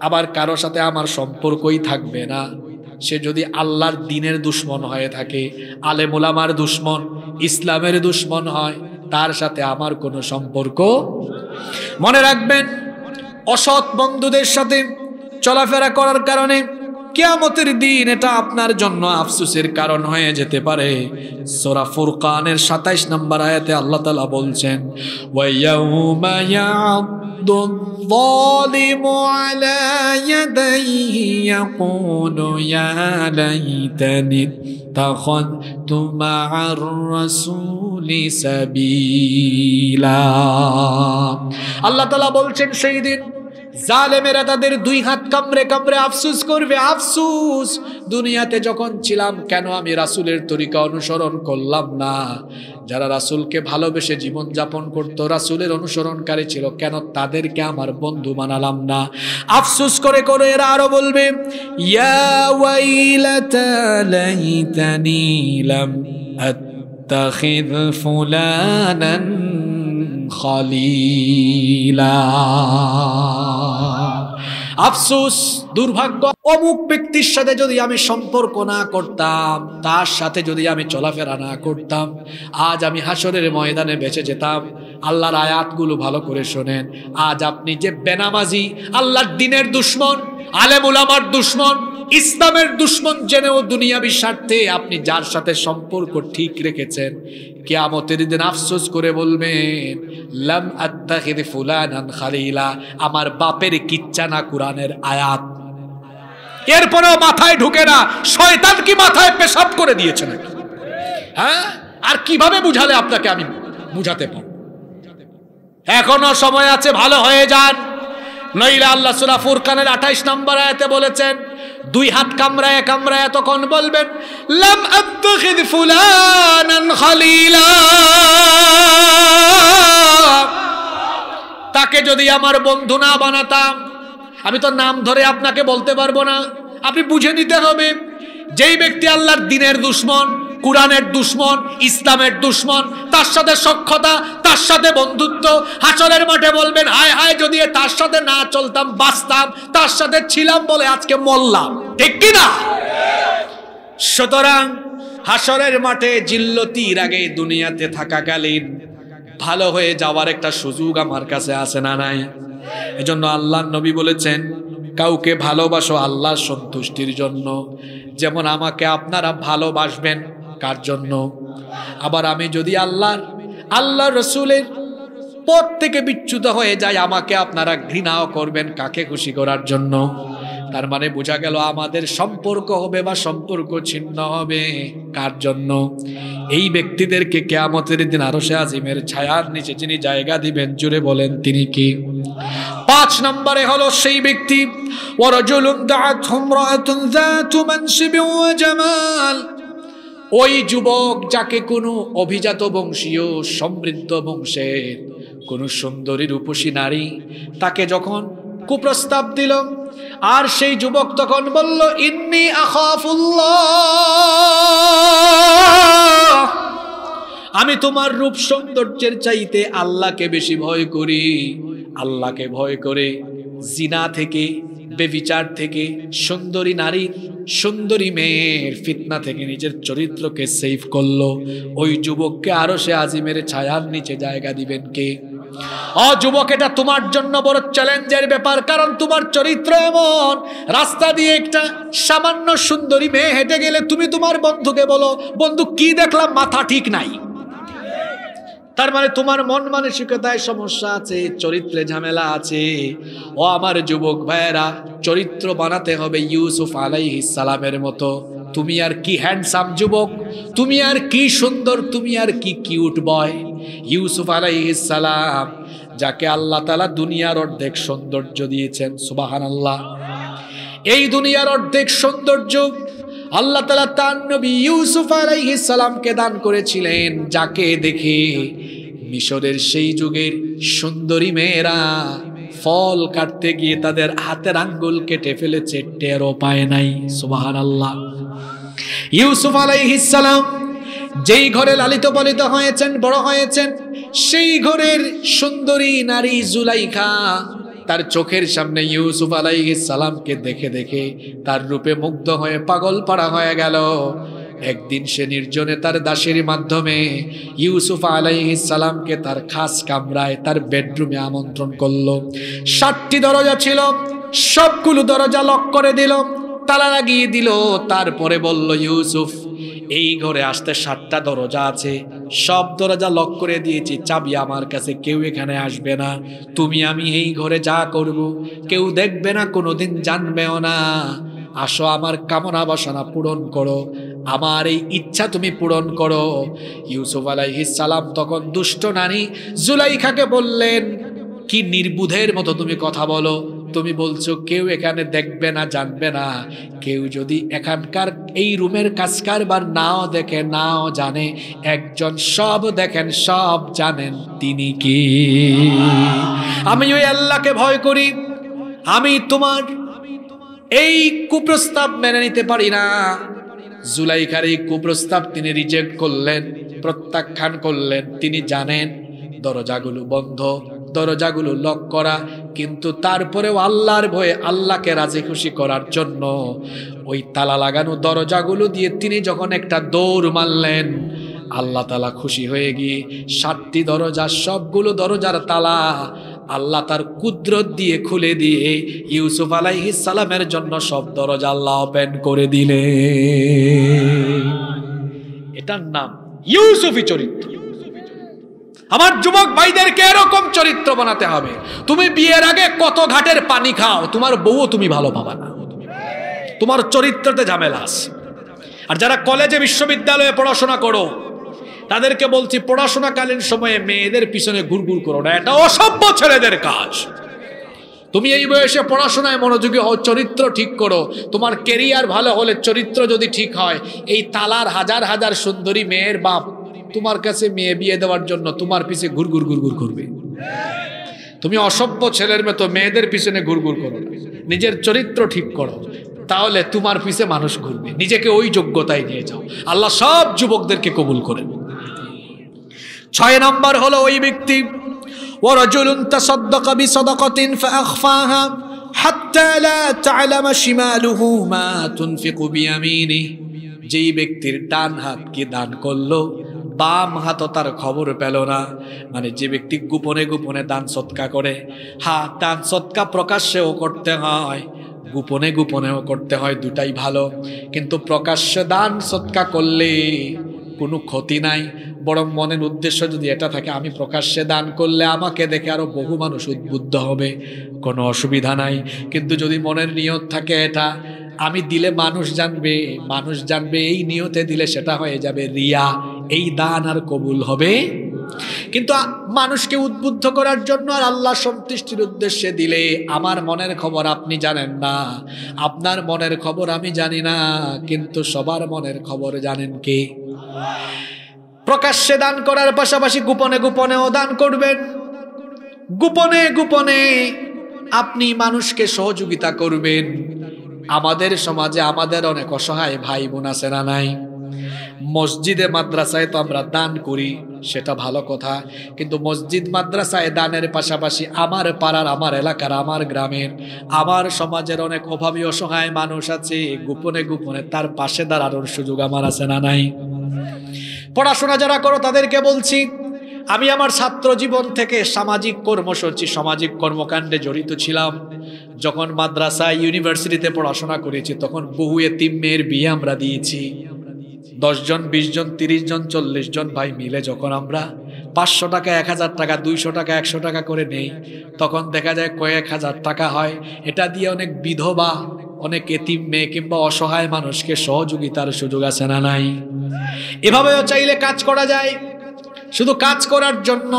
আবার কারও সাথে আমার সম্পর্কই থাকবে না। সে যদি আল্লাহর দিনের দুশ্মন হয়ে থাকে আলেমুলামার দুশ্মন, ইসলামের দুশ্মন হয়, তার সাথে আমার কোনো সম্পর্ক মনে রাখবেন। অসৎ বন্ধুদের সাথে চলাফেরা করার কারণে কেয়ামতের দিন এটা আপনার জন্য আফসুসের কারণ হয়ে যেতে পারে সোরা ফুরকানের সাতাইশ নম্বর আয়াতে আল্লাহ তালা বলছেন ওয়াইয়াউমা ইয়াদ্দু الظالم على يديه يقول يا ليتني اتخذت مع الرسول سبيلا আল্লাহ তালা বলছেন সেই দিন জালেমেরা তাদের দুই হাত কামড়ে কামড়ে আফসুস করবে, আফসুস। দুনিয়াতে যখন ছিলাম, কেন আমি রাসুলের তরিকা অনুসরণ করলাম না? যারা রাসুলকে ভালোবেসে জীবন যাপন করতো, রাসুলের অনুসরণকারী ছিল, কেন তাদেরকে আমার বন্ধু বানালাম না? আফসুস করে করে এরা আরও বলবে, ইয়া খলিলা। আফসোস, দুর্ভাগ্য, অমুক ব্যক্তির সাথে যদি আমি সম্পর্ক না করতাম, তার সাথে যদি আমি চলাফেরা না করতাম, আজ আমি হাসরের ময়দানে বেঁচে যেতাম। আল্লাহর আয়াতগুলো ভালো করে শোনেন। আজ আপনি যে বেনামাজি, আল্লাহর দিনের দুশ্মন আলেম উলামার দুশ্মন ইসলামের দুশ্মন জেনেও দুনিয়াবি স্বার্থে আপনি যার সাথে সম্পর্ক ঠিক রেখেছেন, কেয়ামতের দিন আফসোস করে বলবেন, লাম আত্তাখিদ ফুলানান খালিলা আমার বাপের কিচ্ছা না কোরআনের আয়াত। এরপরেও মাথায় ঢুকে না, শয়তান কি মাথায় পেশাব করে দিয়েছে নাকি? হ্যাঁ? আর কীভাবে বুঝালে আপনাকে আমি বুঝাতে পারব? এখনও সময় আছে, ভালো হয়ে যান। নইলে আল্লাহ সুরা ফুরকানের আঠাইশ নম্বর আয়াতে বলেছেন দুই হাত কামড়ায় কামড়ায় তখন বলবেন, লাম খালিলা। তাকে যদি আমার বন্ধু না বানাতাম, আমি তো নাম ধরে আপনাকে বলতে পারব না। আপনি বুঝে নিতে হবে, যেই ব্যক্তি আল্লাহর দিনের দুশ্মন কোরআনের দুশ্মন, ইসলামের দুশ্মন, তার সাথে সক্ষতা তার সাথে বন্ধুত্ব। হাসরের মাঠে বলবেন, হায় হায়, যদি তার সাথে না চলতাম, বাঁচতাম, তার সাথে ছিলাম বলে আজকে মরলাম। ঠিক কি না? সুতরাং হাসরের মাঠে জিল্লতির আগে দুনিয়াতে থাকাকালীন ভালো হয়ে যাওয়ার একটা সুযোগ আমার কাছে আছে না নাই? এজন্য আল্লাহ নবী বলেছেন, কাউকে ভালোবাসো আল্লাহর সন্তুষ্টির জন্য। যেমন আমাকে আপনারা ভালোবাসবেন কার জন্য? আবার আমি যদি আল্লাহর আল্লাহ রসুলের পথ থেকে বিচ্যুত হয়ে যায় আমাকে আপনারা ঘৃণাও করবেন কাকে খুশি করার জন্য? তার মানে বোঝা গেল আমাদের সম্পর্ক হবে বা সম্পর্ক ছিন্ন হবে। কার জন্য? এই ব্যক্তিদেরকে কেয়ামতের দিন আরও সে আজিমের ছায়ার নিচে যিনি জায়গা দিবেন, জুড়ে বলেন তিনি কি? পাঁচ নম্বরে হলো সেই ব্যক্তি ওরজুলুন দাআতহুম রাআতুন যাতু জামাল। ওই যুবক যাকে কোনো অভিজাত বংশীয় সমৃদ্ধ বংশের কোন সুন্দরী রূপসী নারী তাকে যখন কুপ্রস্তাব দিল, আর সেই যুবক তখন বলল, ইন্নি আমি তোমার রূপ সৌন্দর্যের চাইতে আল্লাহকে বেশি ভয় করি। আল্লাহকে ভয় করে জিনা থেকে বেবিচার থেকে, সুন্দরী নারী, সুন্দরী মেয়ের ফিতনা থেকে নিজের চরিত্রকে সেভ করল। ওই যুবককে আরও সে আজিমের ছায়ার নিচে জায়গা দিবেন কে? অ, যুবক, এটা তোমার জন্য বড় চ্যালেঞ্জের ব্যাপার, কারণ তোমার চরিত্র এমন, রাস্তা দিয়ে একটা সামান্য সুন্দরী মেয়ে হেঁটে গেলে তুমি তোমার বন্ধুকে বলো, বন্ধু, কি দেখলাম? মাথা ঠিক নাই। তার মানে তোমার মন মানসিকতায় সমস্যা আছে, চরিত্রে ঝামেলা আছে। ও আমার যুবক ভাইয়েরা, চরিত্র বানাতে হবে ইউসুফ আলাইহিস সালামের মতো। তুমি আর কি হ্যান্ডসাম যুবক, তুমি আর কি সুন্দর, তুমি আর কি কিউট বয় ইউসুফ আলাইহিস সালাম, যাকে আল্লাহ তালা দুনিয়ার অর্ধেক সৌন্দর্য দিয়েছেন সুবাহান আল্লাহ এই দুনিয়ার অর্ধেক সৌন্দর্য আল্লাহ তালা তার নবী ইউসুফ সালামকে দান করেছিলেন, যাকে দেখে মিশরের সেই যুগের সুন্দরী মেয়েরা ফল কাটতে গিয়ে তাদের হাতের আঙ্গুল কেটে ফেলেছে, টেরও পায় নাই সুবাহান আল্লাহ ইউসুফ সালাম যেই ঘরে লালিত পালিত হয়েছেন, বড় হয়েছেন, সেই ঘরের সুন্দরী নারী জুলাইখা তার চোখের সামনে ইউসুফ সালামকে দেখে দেখে তার রূপে মুগ্ধ হয়ে পাগল পাড়া হয়ে গেল। একদিন সে নির্জনে তার দাসের মাধ্যমে ইউসুফ সালামকে তার খাস কামরায় তার বেডরুমে আমন্ত্রণ করল। ষাটটি দরজা ছিল, সবগুলো দরজা লক করে দিল, তালা লাগিয়ে দিল, তারপরে বলল, ইউসুফ এই ঘরে আসতে সাতটা দরজা আছে। সব দরজা লক করে দিয়েছি। চাবি আমার কাছে, কেউ এখানে আসবে না। তুমি, আমি এই ঘরে যা করব, কেউ দেখবে না, কোনোদিন জানবেও না। আসো, আমার কামনা বাসনা পূরণ করো। আমার এই ইচ্ছা তুমি পূরণ করো। ইউসুফ সালাম তখন দুষ্ট নারী, জুলাইখাকে বললেন, কি নির্বুধের মতো তুমি কথা বলো। তুমি বলছো, কেউ এখানে দেখবে না, জানবে না। কেউ যদি এখানকার এই রুমের কাজ কারবার নাও দেখে, নাও জানে, একজন সব দেখেন, সব জানেন তিনি কি। আমি ওই আল্লাহকে ভয় করি। আমি তোমার এই কুপ্রস্তাব মেনে নিতে পারি না। জুলাইখার এই কুপ্রস্তাব তিনি রিজেক্ট করলেন, প্রত্যাখ্যান করলেন। তিনি জানেন, দরজাগুলো বন্ধ, দরজাগুলো লক করা কিন্তু তারপরেও আল্লাহর ভয়ে আল্লাহকে রাজি খুশি করার জন্য ওই তালা লাগানো দরজাগুলো দিয়ে তিনি যখন একটা দৌড় মারলেন, আল্লাহ তালা খুশি হয়ে গিয়ে সাতটি দরজা, সবগুলো দরজার তালা আল্লাহ তার কুদরত দিয়ে খুলে দিয়ে ইউসুফ সালামের জন্য সব দরজা আল্লাহ ওপেন করে দিলে এটার নাম ইউসুফি চরিত্র। আমার যুবক ভাইদেরকে এরকম চরিত্র বানাতে হবে। তুমি বিয়ের আগে কত ঘাটের পানি খাও, তোমার বউও তুমি ভালো পাবা না। তোমার চরিত্রতে ঝামেলা আছে। আর যারা কলেজে বিশ্ববিদ্যালয়ে পড়াশোনা করো, তাদেরকে বলছি, পড়াশোনাকালীন সময়ে মেয়েদের পিছনে ঘুরঘুর করো না, এটা অসভ্য ছেলেদের কাজ। তুমি এই বয়সে পড়াশোনায় মনোযোগী হও, চরিত্র ঠিক করো। তোমার কেরিয়ার ভালো হলে চরিত্র যদি ঠিক হয়, এই তালার হাজার হাজার সুন্দরী মেয়ের বাপ তোমার কাছে মেয়ে বিয়ে দেওয়ার জন্য তোমার পিছে ঘুরঘুর ঘুরঘুর করবে তুমি অসভ্য ছেলের মতো মেয়েদের পিছনে ঘুরঘুর করো নিজের চরিত্র ঠিক করো তাহলে তোমার পিছে মানুষ ঘুরবে নিজেকে ওই যোগ্যতায় নিয়ে যাও আল্লাহ সব যুবকদেরকে কবুল করেন ছয় নম্বর হলো ওই ব্যক্তি ورجل تصدق بصدقة فأخفاها حتى لا تعلم شماله ما تنفق بيمينه যেই ব্যক্তির ডান হাত কি দান করলো বাম হাতও তার খবর পেল না। মানে যে ব্যক্তি গোপনে গোপনে দান সৎকা করে, হা, দান সৎকা প্রকাশ্যেও করতে হয়, গোপনে গোপনেও করতে হয়, দুটাই ভালো। কিন্তু প্রকাশ্যে দান সৎকা করলে কোনো ক্ষতি নাই, বরং মনের উদ্দেশ্য যদি এটা থাকে, আমি প্রকাশ্যে দান করলে আমাকে দেখে আরও বহু মানুষ উদ্বুদ্ধ হবে। কোনো অসুবিধা নাই। কিন্তু যদি মনের নিয়ত থাকে এটা, আমি দিলে মানুষ জানবে মানুষ জানবে, এই নিয়তে দিলে সেটা হয়ে যাবে রিয়া। এই দান আর কবুল হবে কিন্তু মানুষকে উদ্বুদ্ধ করার জন্য আর আল্লাহ সন্তুষ্টির উদ্দেশ্যে দিলে আমার মনের খবর আপনি জানেন না। আপনার মনের খবর আমি জানি না, কিন্তু সবার মনের খবর জানেন কে? প্রকাশ্যে দান করার পাশাপাশি গোপনে গোপনেও দান করবেন। গোপনে গোপনে আপনি মানুষকে সহযোগিতা করবেন। আমাদের সমাজে আমাদের অনেক অসহায় ভাই বোন আছে না নাই? মসজিদে মাদ্রাসায় তো আমরা দান করি, সেটা ভালো কথা। কিন্তু মসজিদ মাদ্রাসায় দানের পাশাপাশি আমার পাড়ার, আমার এলাকার, আমার গ্রামের, আমার সমাজের অনেক অভাবী, অসহায় মানুষ আছে, গোপনে গোপনে তার পাশে দাঁড়ানোর সুযোগ আমার আছে না নাই? পড়াশোনা যারা করো, তাদেরকে বলছি, আমি আমার ছাত্র জীবন থেকে সামাজিক কর্মসূচি, সামাজিক কর্মকাণ্ডে জড়িত ছিলাম। যখন মাদ্রাসা ইউনিভার্সিটিতে পড়াশোনা করেছি, তখন বহু এতিম মেয়ের বিয়ে আমরা দিয়েছি। দশজন বিশ জন তিরিশ জন চল্লিশ জন ভাই মিলে যখন আমরা পাঁচশো টাকা, এক হাজার টাকা, দুইশো টাকা, একশো টাকা করে নেই, তখন দেখা যায় কয়েক হাজার টাকা হয়। এটা দিয়ে অনেক বিধবা, অনেক এতিম মেয়ে কিংবা অসহায় মানুষকে সহযোগিতার সুযোগ আছে না নাই? এভাবেও চাইলে কাজ করা যায়। শুধু কাজ করার জন্য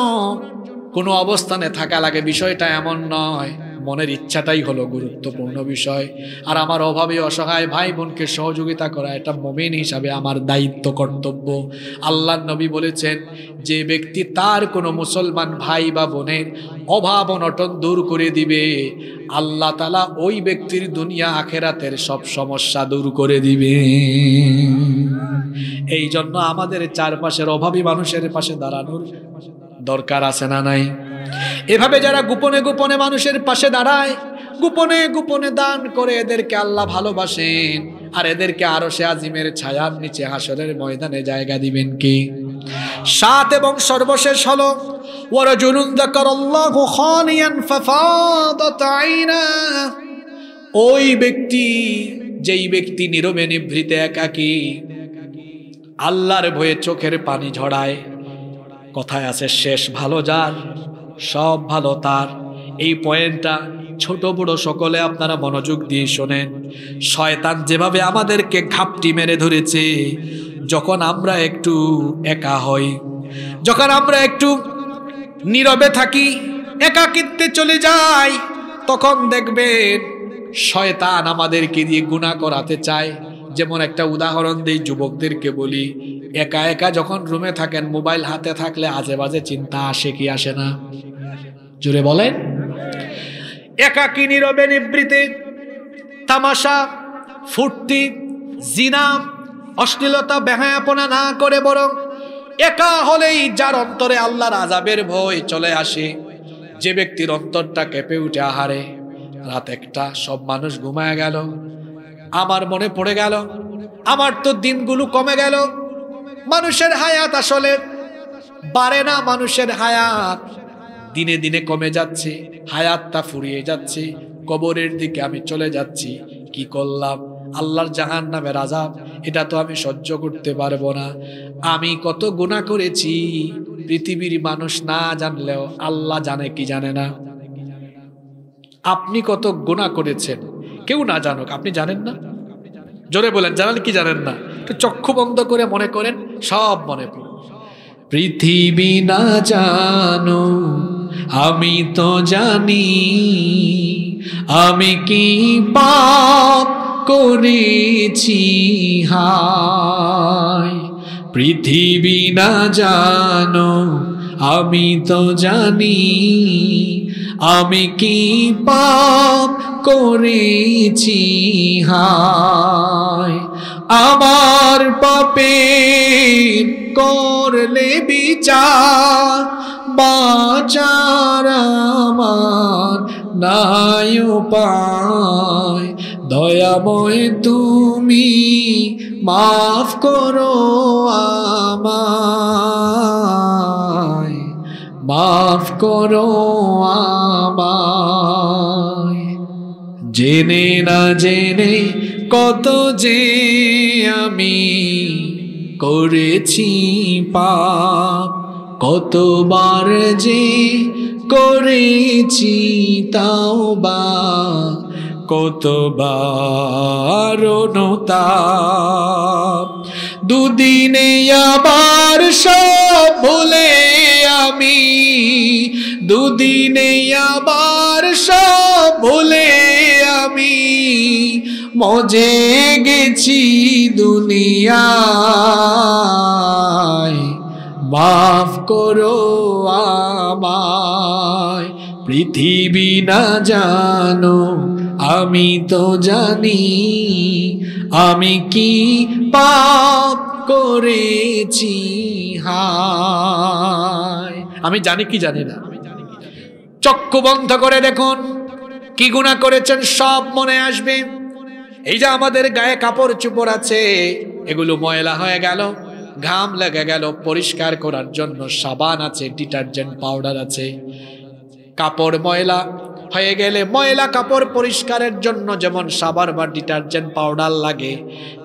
কোনো অবস্থানে থাকা লাগে, বিষয়টা এমন নয়। মনের ইচ্ছাটাই হলো গুরুত্বপূর্ণ বিষয়। আর আমার অভাবে অসহায় ভাই বোনকে সহযোগিতা করা এটা মোমেন হিসাবে আমার দায়িত্ব, কর্তব্য। আল্লাহ নবী বলেছেন, যে ব্যক্তি তার কোনো মুসলমান ভাই বা বোনের অভাব অনটন দূর করে দিবে, আল্লাহ তালা ওই ব্যক্তির দুনিয়া আখেরাতের সব সমস্যা দূর করে দিবে। এই জন্য আমাদের চারপাশের অভাবী মানুষের পাশে দাঁড়ানোর দরকার আছে না নাই? এভাবে যারা গোপনে গোপনে মানুষের পাশে দাঁড়ায়, গোপনে গোপনে দান করে এদেরকে আল্লাহ ভালোবাসেন। আর এদেরকে আরও সে আজিমের ছায়ার নিচে হাসরের ময়দানে জায়গা দিবেন কি? সাত এবং সর্বশেষ হলো ওই ব্যক্তি, যেই ব্যক্তি নীরবে নিভৃতে একাকী, আল্লাহর ভয়ে চোখের পানি ঝরায়। কথায় আছে, শেষ ভালো যার, সব ভালো তার। এই পয়েন্টটা ছোট বড় সকলে আপনারা মনোযোগ দিয়ে শোনেন। শয়তান যেভাবে আমাদেরকে ঘাপটি মেরে ধরেছে, যখন আমরা একটু একা হই, যখন আমরা একটু নীরবে থাকি, একাকিত্বে চলে যাই, তখন দেখবেন শয়তান আমাদেরকে দিয়ে গুণা করাতে চায়। যেমন একটা উদাহরণ দিই যুবকদেরকে বলি, একা একা যখন রুমে থাকেন মোবাইল হাতে থাকলে আজে বাজে চিন্তা আসে কি আসে না? জুড়ে বলেন। একাকি নীরবে নিবৃতে, তামাশা, ফুর্তি, জিনা, অশ্লীলতা, বেহায়াপনা না করে বরং একা হলেই যার অন্তরে আল্লাহর আজাবের ভয় চলে আসে, যে ব্যক্তির অন্তরটা কেঁপে উঠে আহারে। রাত একটা, সব মানুষ ঘুমায় গেল। আমার মনে পড়ে গেল, আমার তো দিনগুলো কমে গেল। মানুষের হায়াত আসলে বাড়ে না, মানুষের হায়াত দিনে দিনে কমে যাচ্ছে, হায়াতটা ফুরিয়ে যাচ্ছে, কবরের দিকে আমি চলে যাচ্ছি, কি করলাম? আল্লাহর জাহান নামের আজাব এটা তো আমি সহ্য করতে পারব না। আমি কত গুণা করেছি, পৃথিবীর মানুষ না জানলেও আল্লাহ জানে কি জানে না। আপনি কত গুণা করেছেন কেউ না জানুক, আপনি জানেন না? জোরে বলেন, জানেন কি জানেন না? একটু চক্ষু বন্ধ করে মনে করেন, সব মনে পড়ে। পৃথিবী না জানো আমি তো জানি, আমি কি পাপ করেছি? হায়, পৃথিবী না জানো আমি তো জানি আমি কি পাপ করেছি? হায়, আমার পাপের করলে বিচার, বাচার আমার নাই উপায়। দয়াময় তুমি মাফ করো আমায়। মাফ করো আমায়। জেনে না জেনে কত যে আমি করেছি পাপ, কতবার যে করেছি তাও বা কতবার দুদিনে আবার সব ভুলে আমি দুদিনে আবার সব ভুলে আমি মজে গেছি দুনিয়ায়। মাফ করো আমায়, পৃথিবী না জানো, আমি তো জানি, আমি কি পাপ করেছি হায়। আমি জানি কি জানি না। চক্ষু বন্ধ করে দেখুন, কি গুণা করেছেন, সব মনে আসবে। এই যে আমাদের গায়ে কাপড় চুপড় আছে, এগুলো ময়লা হয়ে গেল, ঘাম লেগে গেল, পরিষ্কার করার জন্য সাবান আছে, ডিটারজেন্ট পাউডার আছে। কাপড় ময়লা হয়ে গেলে ময়লা কাপড় পরিষ্কারের জন্য যেমন সাবান বা ডিটারজেন্ট পাউডার লাগে,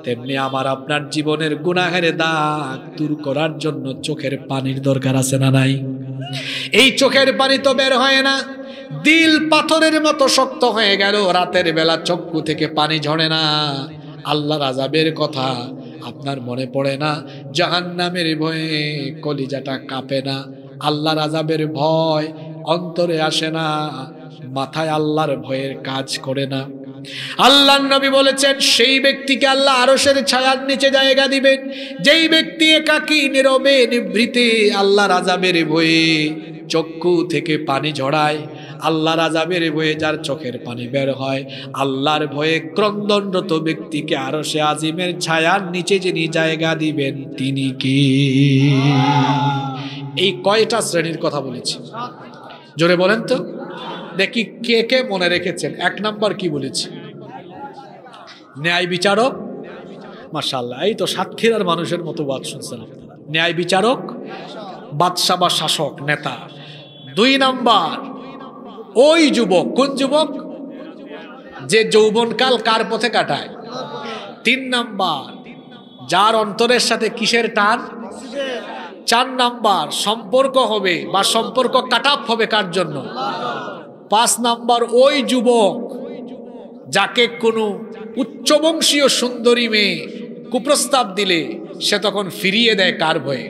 তেমনি আমার আপনার জীবনের গুনাহের দাগ দূর করার জন্য চোখের পানির দরকার আছে না নাই? এই চোখের পানি তো বের হয় না। দিল পাথরের মতো শক্ত হয়ে গেল, রাতের বেলা চক্ষু থেকে পানি ঝরে না। আল্লাহ রাজাবের কথা আপনার মনে পড়ে না? জাহান নামের ভয়ে কলিজাটা কাঁপে না। আল্লাহ রাজাবের ভয় অন্তরে আসে না। মাথায় আল্লাহর ভয়ের কাজ করে না। আল্লাহ নবী বলেছেন, সেই ব্যক্তিকে আল্লাহ আরসের ছায়ার নিচে জায়গা দিবেন। যেই ব্যক্তি একাকী, নীরবে, নিভৃতে আল্লাহ রাজাবের ভয়ে চক্ষু থেকে পানি ঝরায় আল্লাহ রাজাবের ভয়ে যার চোখের পানি বের হয়, আল্লাহর ভয়ে ক্রন্দনরত ব্যক্তিকে আরও সে আজিমের ছায়ার নিচে যিনি জায়গা দিবেন, তিনি কি? এই কয়টা শ্রেণির কথা বলেছি। জোরে বলেন তো। দেখি কে কে মনে রেখেছেন? এক নাম্বার কি বলেছি? ন্যায় বিচারক? মাশাল্লাহ এই তো সাতক্ষীরার মানুষের মতো বাদ শুনছেন আপনারা। ন্যায় বিচারক বাদশা বা শাসক, নেতা। দুই নাম্বার, ওই যুবক, কোন যুবক? যে যৌবনকাল কার পথে কাটায়? তিন নাম্বার, যার অন্তরের সাথে কিসের টান? চার নাম্বার, সম্পর্ক হবে বা সম্পর্ক কাটাপ হবে কার জন্য? পাঁচ নাম্বার ওই যুবক যাকে কোনো উচ্চবংশীয় সুন্দরী মেয়ে কুপ্রস্তাব দিলে, সে তখন ফিরিয়ে দেয় কার ভয়ে?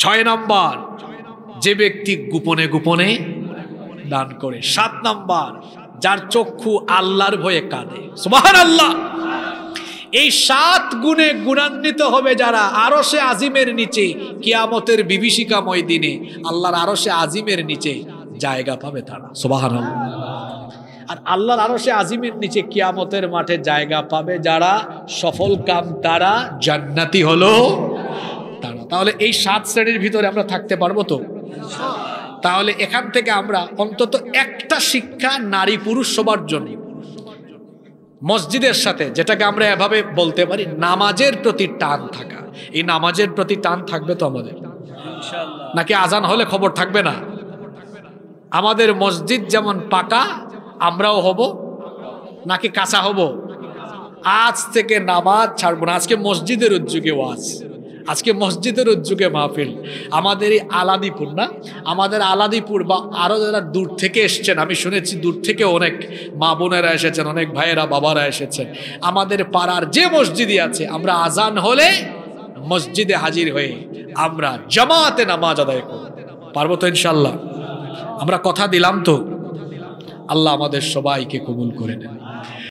ছয় নাম্বার, যে ব্যক্তি গোপনে গোপনে দান করে। সাত নাম্বার, যার চক্ষু আল্লাহর ভয়ে কাঁদে। সুবাহান আল্লাহ এই সাত গুণে গুণান্বিত হবে যারা আরও সে আজিমের নিচে, কিয়ামতের বিভীষিকাময় দিনে, আল্লাহর আরও সে আজিমের নিচে জায়গা পাবে তারা সুবাহান আর আল্লাহর আরও সে আজিমের নিচে কিয়ামতের মাঠে জায়গা পাবে যারা সফল কাম তারা জান্নাতি হলো তারা। তাহলে এই সাত শ্রেণির ভিতরে আমরা থাকতে পারব তো? তাহলে এখান থেকে আমরা অন্তত একটা শিক্ষা নারী পুরুষ সবার জন্য। মসজিদের সাথে যেটাকে আমরা এভাবে বলতে পারি নামাজের প্রতি টান থাকা। এই নামাজের প্রতি টান থাকবে তো আমাদের? নাকি আজান হলে খবর থাকবে না? আমাদের মসজিদ যেমন পাকা, আমরাও হব, নাকি কাঁচা হব? আজ থেকে নামাজ ছাড়বো না। আজকে মসজিদের উদ্যোগে ওয়াজ। আজকে মসজিদের উদ্যোগে মাহফিল। আমাদের এই আলাদিপুর না? আমাদের আলাদিপুর বা আরও যারা দূর থেকে এসছেন, আমি শুনেছি দূর থেকে অনেক মা বোনেরা এসেছেন, অনেক ভাইয়েরা, বাবারা এসেছেন। আমাদের পাড়ার যে মসজিদই আছে, আমরা আজান হলে মসজিদে হাজির হয়ে আমরা জামাতে নামাজ আদায় করব। পারব তো ইনশাল্লাহ আমরা কথা দিলাম তো। আল্লাহ আমাদের সবাইকে কবুল করে নেন।